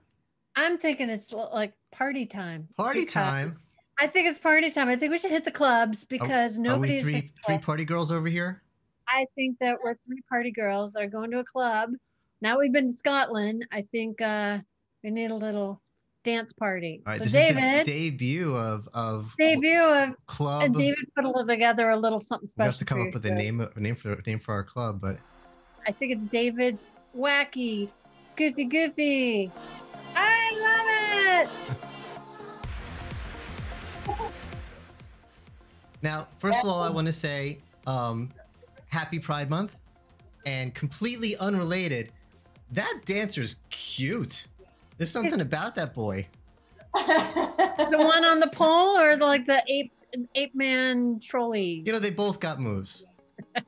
I'm thinking it's like party time. Party time. I think it's party time. I think we should hit the clubs because Are we nobody's. three three party girls over here? I think that we're three party girls are going to a club. Now we've been to Scotland. I think uh we need a little dance party. Right, so this David, is the debut of of debut of club. and David put a little together a little something special. we have to come up with a name a name for name for our club, but I think it's David's wacky, goofy, goofy. I love it. Now, first of all, I want to say um, happy Pride Month and completely unrelated. That dancer's cute. There's something about that boy. The one on the pole or the, like the ape ape man trolley. You know, they both got moves.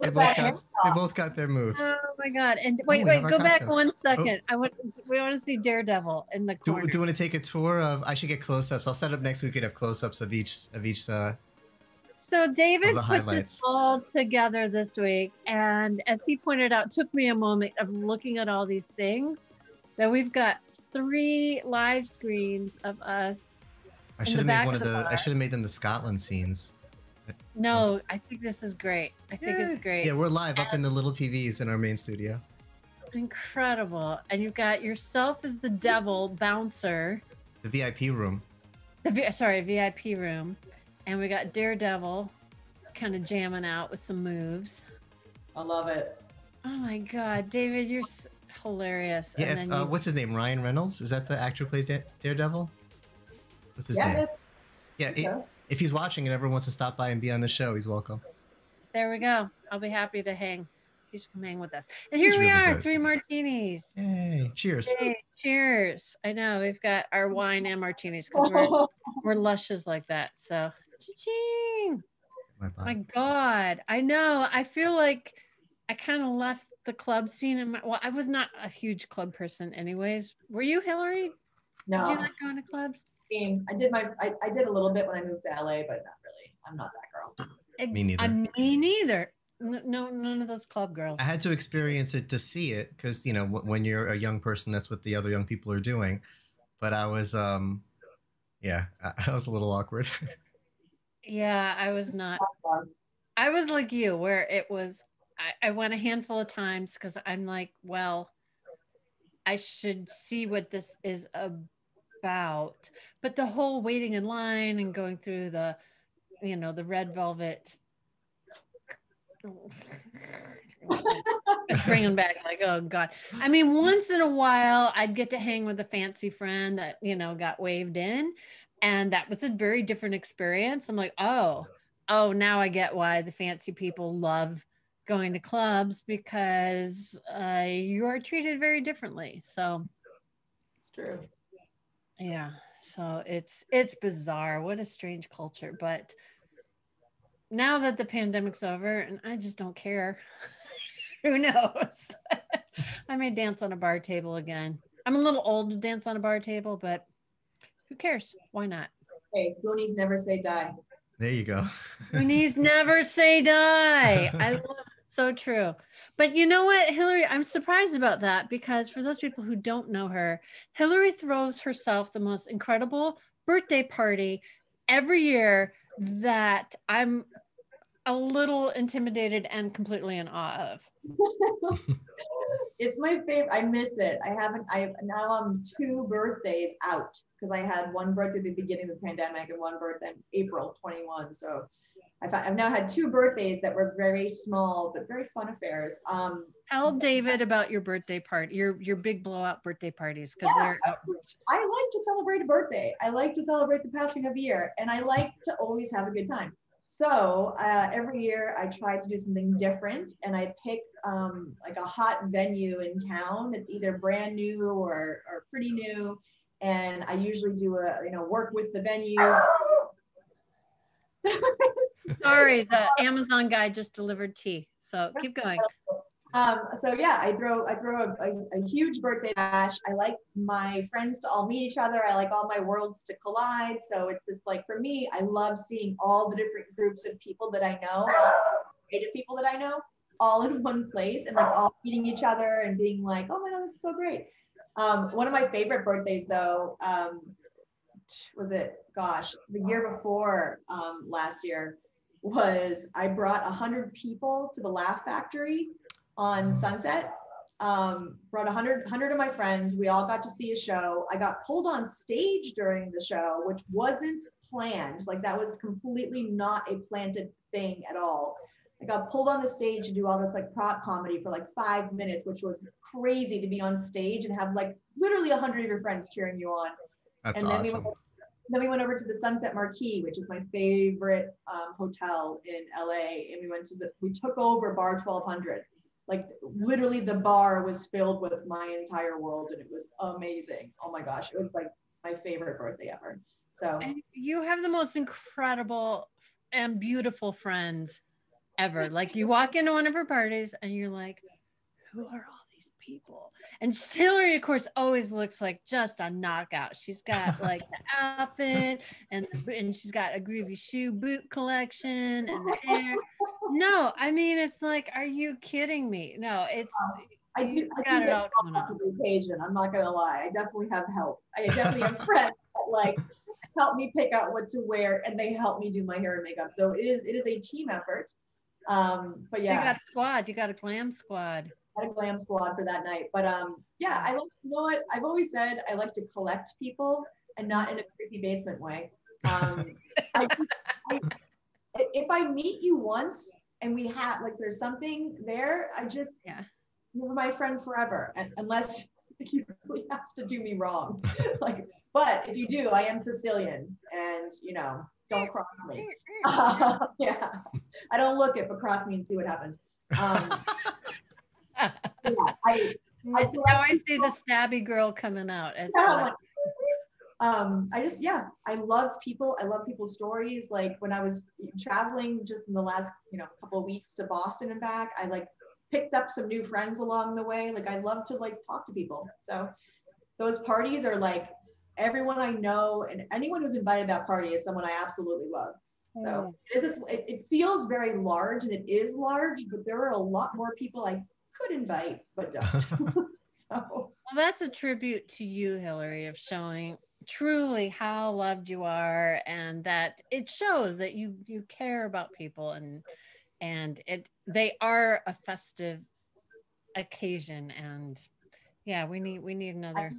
They both got they both got their moves. Oh my god! And wait, we wait, go back contest. one second. I want we want to see Daredevil in the Do, corner. do you want to take a tour of? I should get close-ups. I'll set up next week. Could have close-ups of each of each. Uh, So David put highlights. this all together this week, and as he pointed out, took me a moment of looking at all these things. That we've got three live screens of us. I should have made one of of the the. I should have made them the Scotland scenes. No, oh. I think this is great. I think it's great. Yeah, we're live up in the little TVs in our main studio. Incredible. And you've got yourself as the devil bouncer. The VIP room. The v- sorry, VIP room. And we got Daredevil kind of jamming out with some moves. I love it. Oh my god, David, you're s- hilarious. Yeah. and if, then uh, you, what's his name? Ryan Reynolds. Is that the actor who plays Da- Daredevil? What's his yeah, name? that's- Yeah. i- so. if he's watching and ever wants to stop by and be on the show, he's welcome. there we go. I'll be happy to hang. You should come hang with us. And here He's we really are, good. three martinis. Yay! Cheers. Hey, cheers. I know we've got our wine and martinis because we're we're luscious like that. So cha-ching. My. My God, I know. I feel like I kind of left the club scene. In my, well, I was not a huge club person, anyways. Were you, Hillary? No, Did you like going to clubs? I mean, I did my, I, I did a little bit when I moved to LA, but not really. I'm not that girl. Me neither. I, me neither. No, none of those club girls. I had to experience it to see it because you know when you're a young person, that's what the other young people are doing. But I was, um, yeah, I, I was a little awkward. Yeah, I was not. I was like you, where it was. I, I went a handful of times because I'm like, well, I should see what this is about. But the whole waiting in line and going through the, you know, the red velvet. Bringing back like oh god i mean once in a while i'd get to hang with a fancy friend that you know got waved in and that was a very different experience i'm like oh oh now i get why the fancy people love going to clubs because uh, you are treated very differently so It's true. yeah so it's it's bizarre what a strange culture but now that the pandemic's over and i just don't care who knows i may dance on a bar table again i'm a little old to dance on a bar table but who cares why not Hey, Goonies never say die. there you go. Goonies never say die. I love it. So true. But you know what, Hilary, I'm surprised about that because for those people who don't know her, Hilary throws herself the most incredible birthday party every year that I'm a little intimidated and completely in awe of. it's my favorite. I miss it. I haven't. I now I'm two birthdays out because I had one birthday at the beginning of the pandemic and one birthday in April 21. So I've, I've now had two birthdays that were very small but very fun affairs. Um, Tell David about your birthday party, your your big blowout birthday parties, because Yeah. they're outrageous. I like to celebrate a birthday. I like to celebrate the passing of a year, and I like to always have a good time. So uh, every year I try to do something different, and I pick um, like a hot venue in town. It's either brand new or or pretty new, and I usually do a you know work with the venue. Sorry, the Amazon guy just delivered tea. So keep going. Um, so yeah, I throw I throw a, a, a huge birthday bash. I like my friends to all meet each other. I like all my worlds to collide. So it's this like for me, I love seeing all the different groups of people that I know, creative people that I know, all in one place and like all meeting each other and being like, oh my god, this is so great. Um, one of my favorite birthdays though, um, was it? Gosh, the year before um, last year was I brought a hundred people to the Laugh Factory on Sunset. Um, brought 100, 100 of my friends. We all got to see a show. I got pulled on stage during the show, which wasn't planned. Like that was completely not a planted thing at all. I got pulled on the stage to do all this like prop comedy for like five minutes, which was crazy to be on stage and have like literally a hundred of your friends cheering you on. That's and then awesome. we went, then we went over to the Sunset Marquis, which is my favorite um, hotel in LA, and we went to the we took over Bar 1200. Like literally, the bar was filled with my entire world, and it was amazing. Oh my gosh, it was like my favorite birthday ever. So And you have the most incredible and beautiful friends ever. Like you walk into one of her parties and you're like, who are all these people? And Hilary, of course, always looks like just a knockout. She's got like the outfit and and she's got a groovy shoe boot collection and the hair. No, I mean it's like, are you kidding me? No, it's I do, I got do it all help going up to the occasion. I'm not gonna lie. I definitely have help. I definitely have friends that like help me pick out what to wear, and they help me do my hair and makeup. So it is it is a team effort. Um, but you got a squad, you got a glam squad. Had a glam squad for that night. But um, yeah, I like you know what I've always said. I like to collect people and not in a creepy basement way. Um, I, just, I, if I meet you once and we have like there's something there, I just Yeah. you're my friend forever, unless you really have to do me wrong. like, but if you do, I am Sicilian, and you know, don't cross me. yeah, I don't look it, but cross me and see what happens. Um, I I I see the stabby girl coming out. It's Yeah, like, um, I just yeah, I love people. I love people's stories. Like when I was traveling just in the last you know couple of weeks to Boston and back, I like picked up some new friends along the way. Like I love to like talk to people. So those parties are like everyone I know and anyone who's invited that party is someone I absolutely love. So it, is, it feels very large and it is large, but there are a lot more people I could invite, but don't. so Well, that's a tribute to you, Hilary, of showing truly how loved you are, and that it shows that you you care about people, and and it they are a festive occasion, and yeah, we need we need another.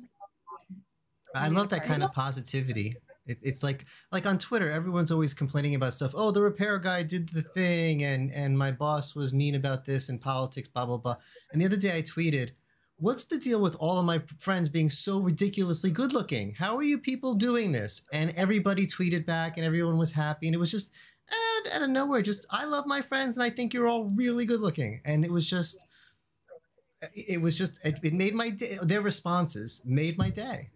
I love that kind of positivity. It, it's like like on Twitter, everyone's always complaining about stuff. Oh, the repair guy did the thing, and and my boss was mean about this and politics, blah blah blah. And the other day, I tweeted, "What's the deal with all of my friends being so ridiculously good looking? How are you people doing this?" And everybody tweeted back, and everyone was happy, and it was just out, out of nowhere. Just I love my friends, and I think you're all really good looking, and it was just. It was just it, it made my day. Their responses made my day.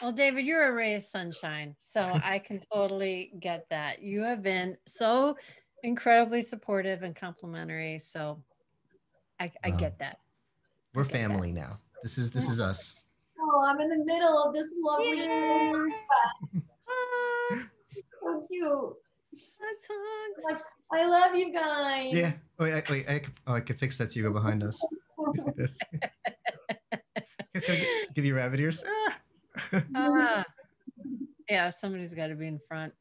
Well, David, you're a ray of sunshine, so I can totally get that. You have been so incredibly supportive and complimentary, so I, I Wow. get that. We're family now. This is this is us. Oh, I'm in the middle of this lovely Yay. fest. Ah, So cute. that's. Like, I love you guys. Yeah. Wait, I, wait. I, could- oh, I could fix that so you go behind us. Like this. Can I give you rabbit ears? Ah. Ah. yeah, somebody's got to be in front.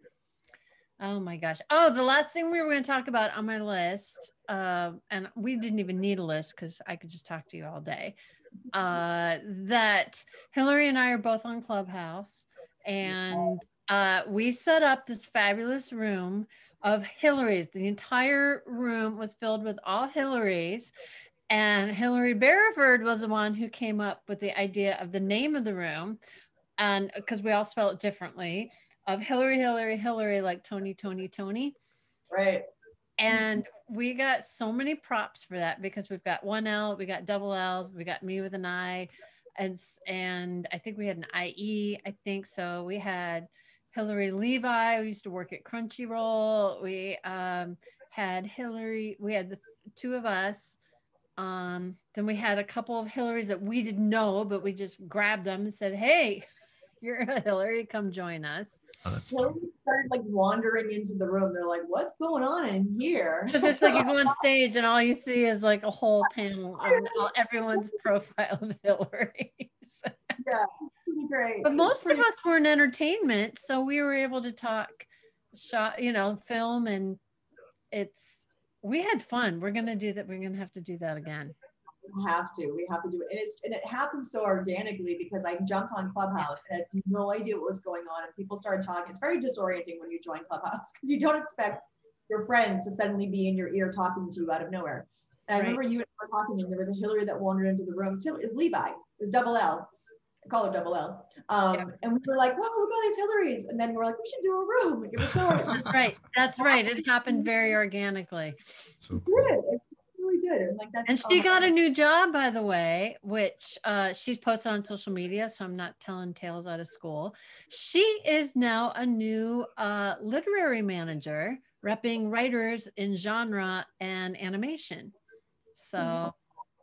Oh my gosh. Oh, the last thing we were going to talk about on my list, uh, and we didn't even need a list because I could just talk to you all day. Uh, that Hillary and I are both on Clubhouse, and uh, we set up this fabulous room of Hillary's. The entire room was filled with all Hillary's. And Hilary Barraford was the one who came up with the idea of the name of the room. And because we all spell it differently, of Hillary, Hillary, Hillary, like Tony, Tony, Tony. Right. And we got so many props for that because we've got one L, we got double L's, we got me with an I, and and I think we had an IE. I think so. We had Hillary Levi, who used to work at Crunchyroll. We um, had Hillary. We had the two of us. Um, then we had a couple of Hillarys that we didn't know, but we just grabbed them and said, "Hey, you're a Hillary. Come join us." Oh, that's Hillary started like wandering into the room. They're like, what's going on in here? Because it's like you go on stage and all you see is like a whole panel of all- everyone's profile of Hillary. yeah, it's great. but It's most of us were in entertainment, so we were able to talk, shot, you know, film, and it's we had fun. We're gonna do that. We're gonna have to do that again. We have to. We have to do it. And it's and it happened so organically because I jumped on Clubhouse and had no idea what was going on. And people started talking. It's very disorienting when you join Clubhouse because you don't expect your friends to suddenly be in your ear talking to you out of nowhere. And I Right. remember you and I were talking, and there was a Hillary that wandered into the room. It's, Hillary, it's Levi. It was double L. I call her double L. Um, And we were like, "Wow, look at all these Hillarys!" And then we're like, "We should do a room." Like it was so That's right. That's right. It happened very organically. so good. It really. And like that's And she much got a new job, by the way, which uh, she's posted on social media. So I'm not telling tales out of school. She is now a new uh, literary manager, repping writers in genre and animation. So,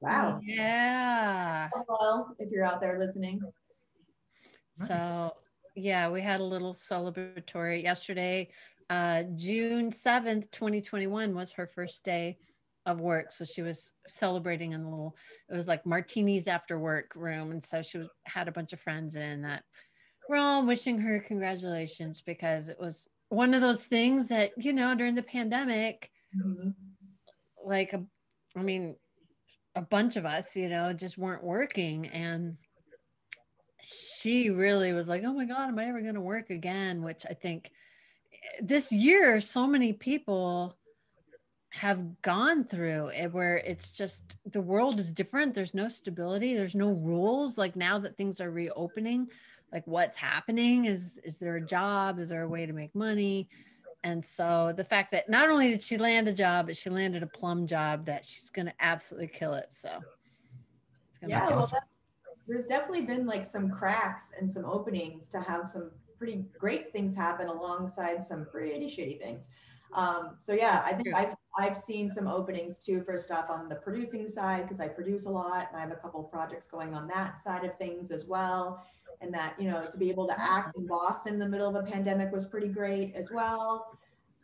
Wow. yeah. Well, if you're out there listening, So, yeah, we had a little celebratory yesterday. Uh, June 7th, 2021 was her first day of work. So she was celebrating in a little, it was like martinis after work room. And so she was, had a bunch of friends in that we're all wishing her congratulations because it was one of those things that, you know, during the pandemic, Mhm. like, I mean, a bunch of us, you know, just weren't working. And she really was like, oh my God, am I ever going to work again? Which I think this year, so many people have gone through it where it's just the world is different. There's no stability, there's no rules. Like now that things are reopening, like what's happening? Is is there a job? Is there a way to make money? And so the fact that not only did she land a job, but she landed a plum job that she's going to absolutely kill it. So it's gonna yeah, be well, that- there's definitely been like some cracks and some openings to have some pretty great things happen alongside some pretty shitty things. Um, so yeah, I think I've I've seen some openings too for stuff on the producing side because I produce a lot and I have a couple projects going on that side of things as well. And that you know to be able to act in Boston in the middle of a pandemic was pretty great as well.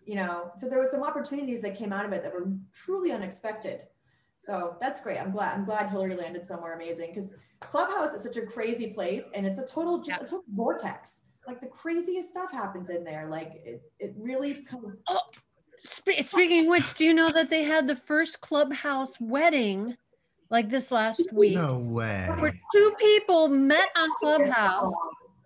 You know, so there were some opportunities that came out of it that were truly unexpected. So that's great. I'm glad I'm glad Hillary landed somewhere amazing because Clubhouse is such a crazy place and it's a total just a total vortex. Like the craziest stuff happens in there. Like it, it really kind of oh, Spe- speaking of which, do you know that they had the first clubhouse wedding like this last week? No way. Where two people met on Clubhouse,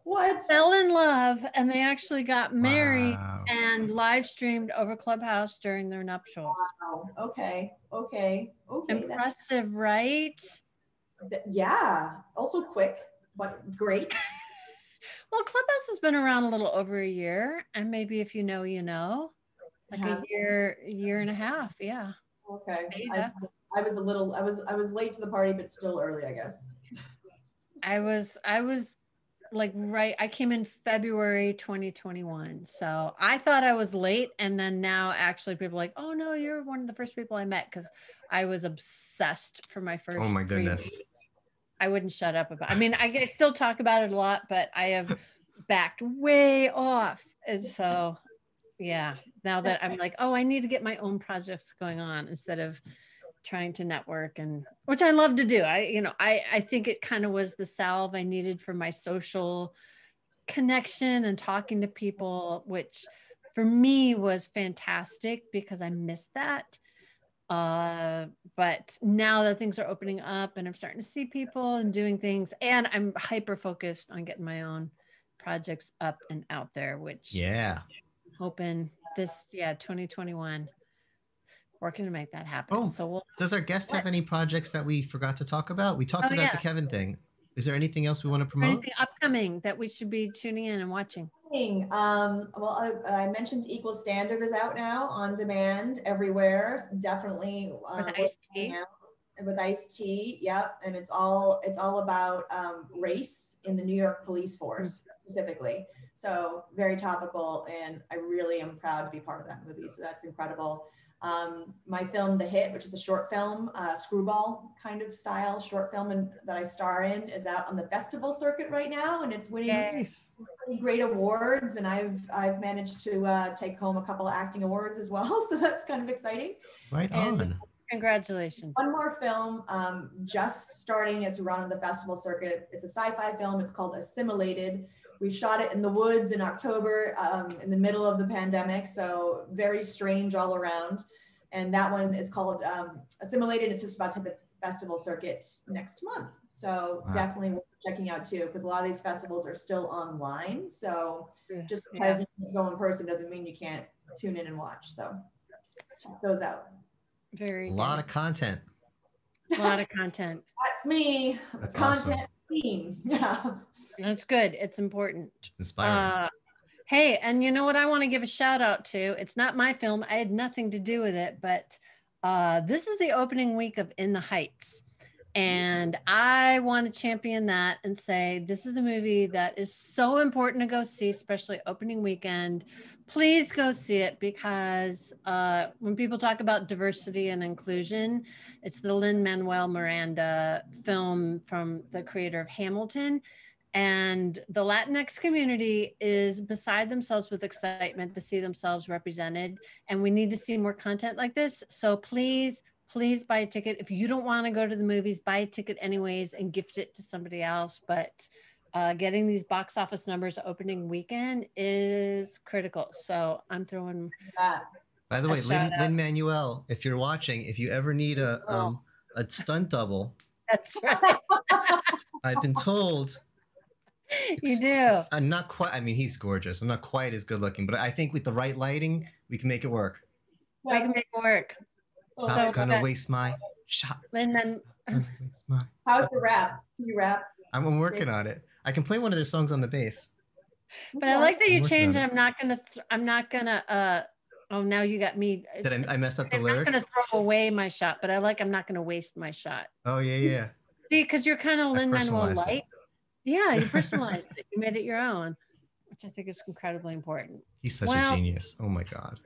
what fell in love, and they actually got married Wow. and live streamed over Clubhouse during their nuptials. wow. Okay. Okay. Okay. that- Impressive, right? that- yeah. Also quick, but great. Well, Clubhouse has been around a little over a year, and maybe if you know, you know, like a year, year and a half. Yeah. Okay. I, I was a little I was I was late to the party, but still early, I guess. I was I was like right I came in February 2021. So I thought I was late and then now actually people are like, "Oh no, you're one of the first people I met cuz I was obsessed for my oh first Oh my goodness. weeks. I wouldn't shut up about. I mean, I get- still talk about it a lot, but I have backed way off. And so yeah, now that I'm like, "Oh, I need to get my own projects going on instead of trying to network and which I love to do. I, you know, I, I think it kind of was the salve I needed for my social connection and talking to people, which for me was fantastic because I missed that. Uh, but now that things are opening up and I'm starting to see people and doing things, and I'm hyper focused on getting my own projects up and out there, which Yeah. hoping this, yeah, 2021, working to make that happen. Oh, so we'll Does our guest have any projects that we forgot to talk about? We talked Oh, about yeah. the Kevin thing. Is there anything else we want to promote? anything upcoming that we should be tuning in and watching? Um, well, I, I mentioned Equal Standard is out now on demand everywhere. Definitely uh, With worth Ice-T? out. with Ice T. Yep, and it's all it's all about um, race in the New York Police Force specifically. So very topical, and I really am proud to be part of that movie. So that's incredible. Um, my film, The Hit, which is a short film, uh, screwball kind of style short film, and that I star in, is out on the festival circuit right now, and it's winning Nice. pretty great awards. And I've I've managed to uh, take home a couple of acting awards as well, so that's kind of exciting. Right And- on. Congratulations. One more film um, just starting its run on the festival circuit. It's a sci-fi film. It's called Assimilated. We shot it in the woods in October, um, in the middle of the pandemic, so very strange all around. And that one is called um, Assimilated. It's just about to hit the festival circuit next month, so Wow. definitely worth checking out too, because a lot of these festivals are still online. So just Yeah. because you go in person doesn't mean you can't tune in and watch. So check those out. Very A lot of content. a lot of content. That's me. That's Content awesome. Team. Yeah. That's good. It's important. It's inspiring. Uh, hey, and you know what I want to give a shout out to? It's not my film. I had nothing to do with it, but uh, this is the opening week of In the Heights. And I want to champion that and say this is the movie that is so important to go see, especially opening weekend. Please go see it because uh, when people talk about diversity and inclusion, it's the Lin Manuel Miranda film from the creator of Hamilton. And the Latinx community is beside themselves with excitement to see themselves represented. And we need to see more content like this. So please, please buy a ticket. If you don't want to go to the movies, buy a ticket anyways and gift it to somebody else. But uh, getting these box office numbers opening weekend is critical. So I'm throwing That. By the a way, Lin. Lin Manuel, if you're watching, if you ever need a Oh. um a stunt double. That's right. I've been told you do. I'm not quite. I mean, he's gorgeous. I'm not quite as good looking, but I think with the right lighting, we can make it work. We can make it work. Not So gonna okay. waste my shot. And then waste my- How's the rap? Can you rap? I'm, I'm working on it. I can play one of their songs on the bass. But I like that you I'm changed. it. I'm not gonna. Th- I'm not gonna. Uh. Oh, now you got me. Did I, I messed up the I'm lyric? not gonna throw away my shot, but I like. I'm not gonna waste my shot. Oh yeah, yeah. See, because you're kind of Lin Manuel personalized it. Light. Yeah, you personalized it. You made it your own, which I think is incredibly important. He's such Well- a genius. Oh my god.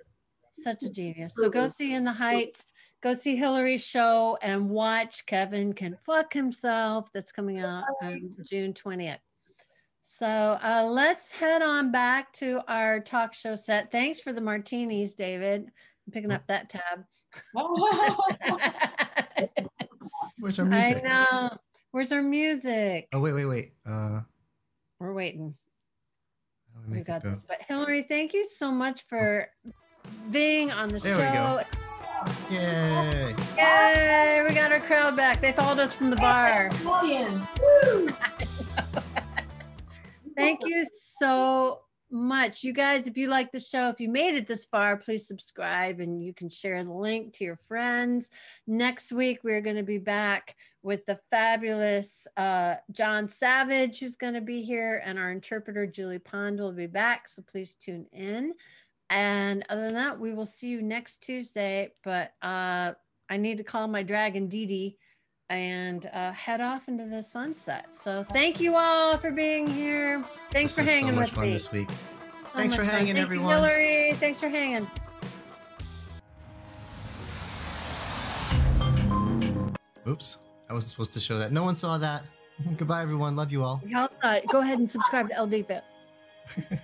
Such a genius. So go see In the Heights. Go see Hilary's show and watch Kevin Can Fuck Himself. That's coming out on June 20th. So uh, let's head on back to our talk show set. Thanks for the martinis, David. I'm picking up that tab. Where's our music? I know. Where's our music? Oh wait, wait, wait. Uh, We're waiting. how do I We got go? this. But Hillary, thank you so much for being on the There we show. Go. Yay! Yay! We got our crowd back. They followed us from the bar. Audience. Woo! Thank you so much. You guys, if you like the show, if you made it this far, please subscribe and you can share the link to your friends. Next week, we're going to be back with the fabulous uh, John Savage, who's going to be here, and our interpreter, Julie Pond, will be back. So please tune in. And other than that, we will see you next Tuesday. But uh, I need to call my dragon Dee Dee and uh, head off into the sunset. So thank you all for being here. Thanks This for hanging so much with fun me. this week. So Thanks for hanging, Thank you, everyone. Hilary, thanks for hanging. Oops, I wasn't supposed to show that. No one saw that. Goodbye, everyone. Love you all. Y'all, uh, go ahead and subscribe to LD Fit.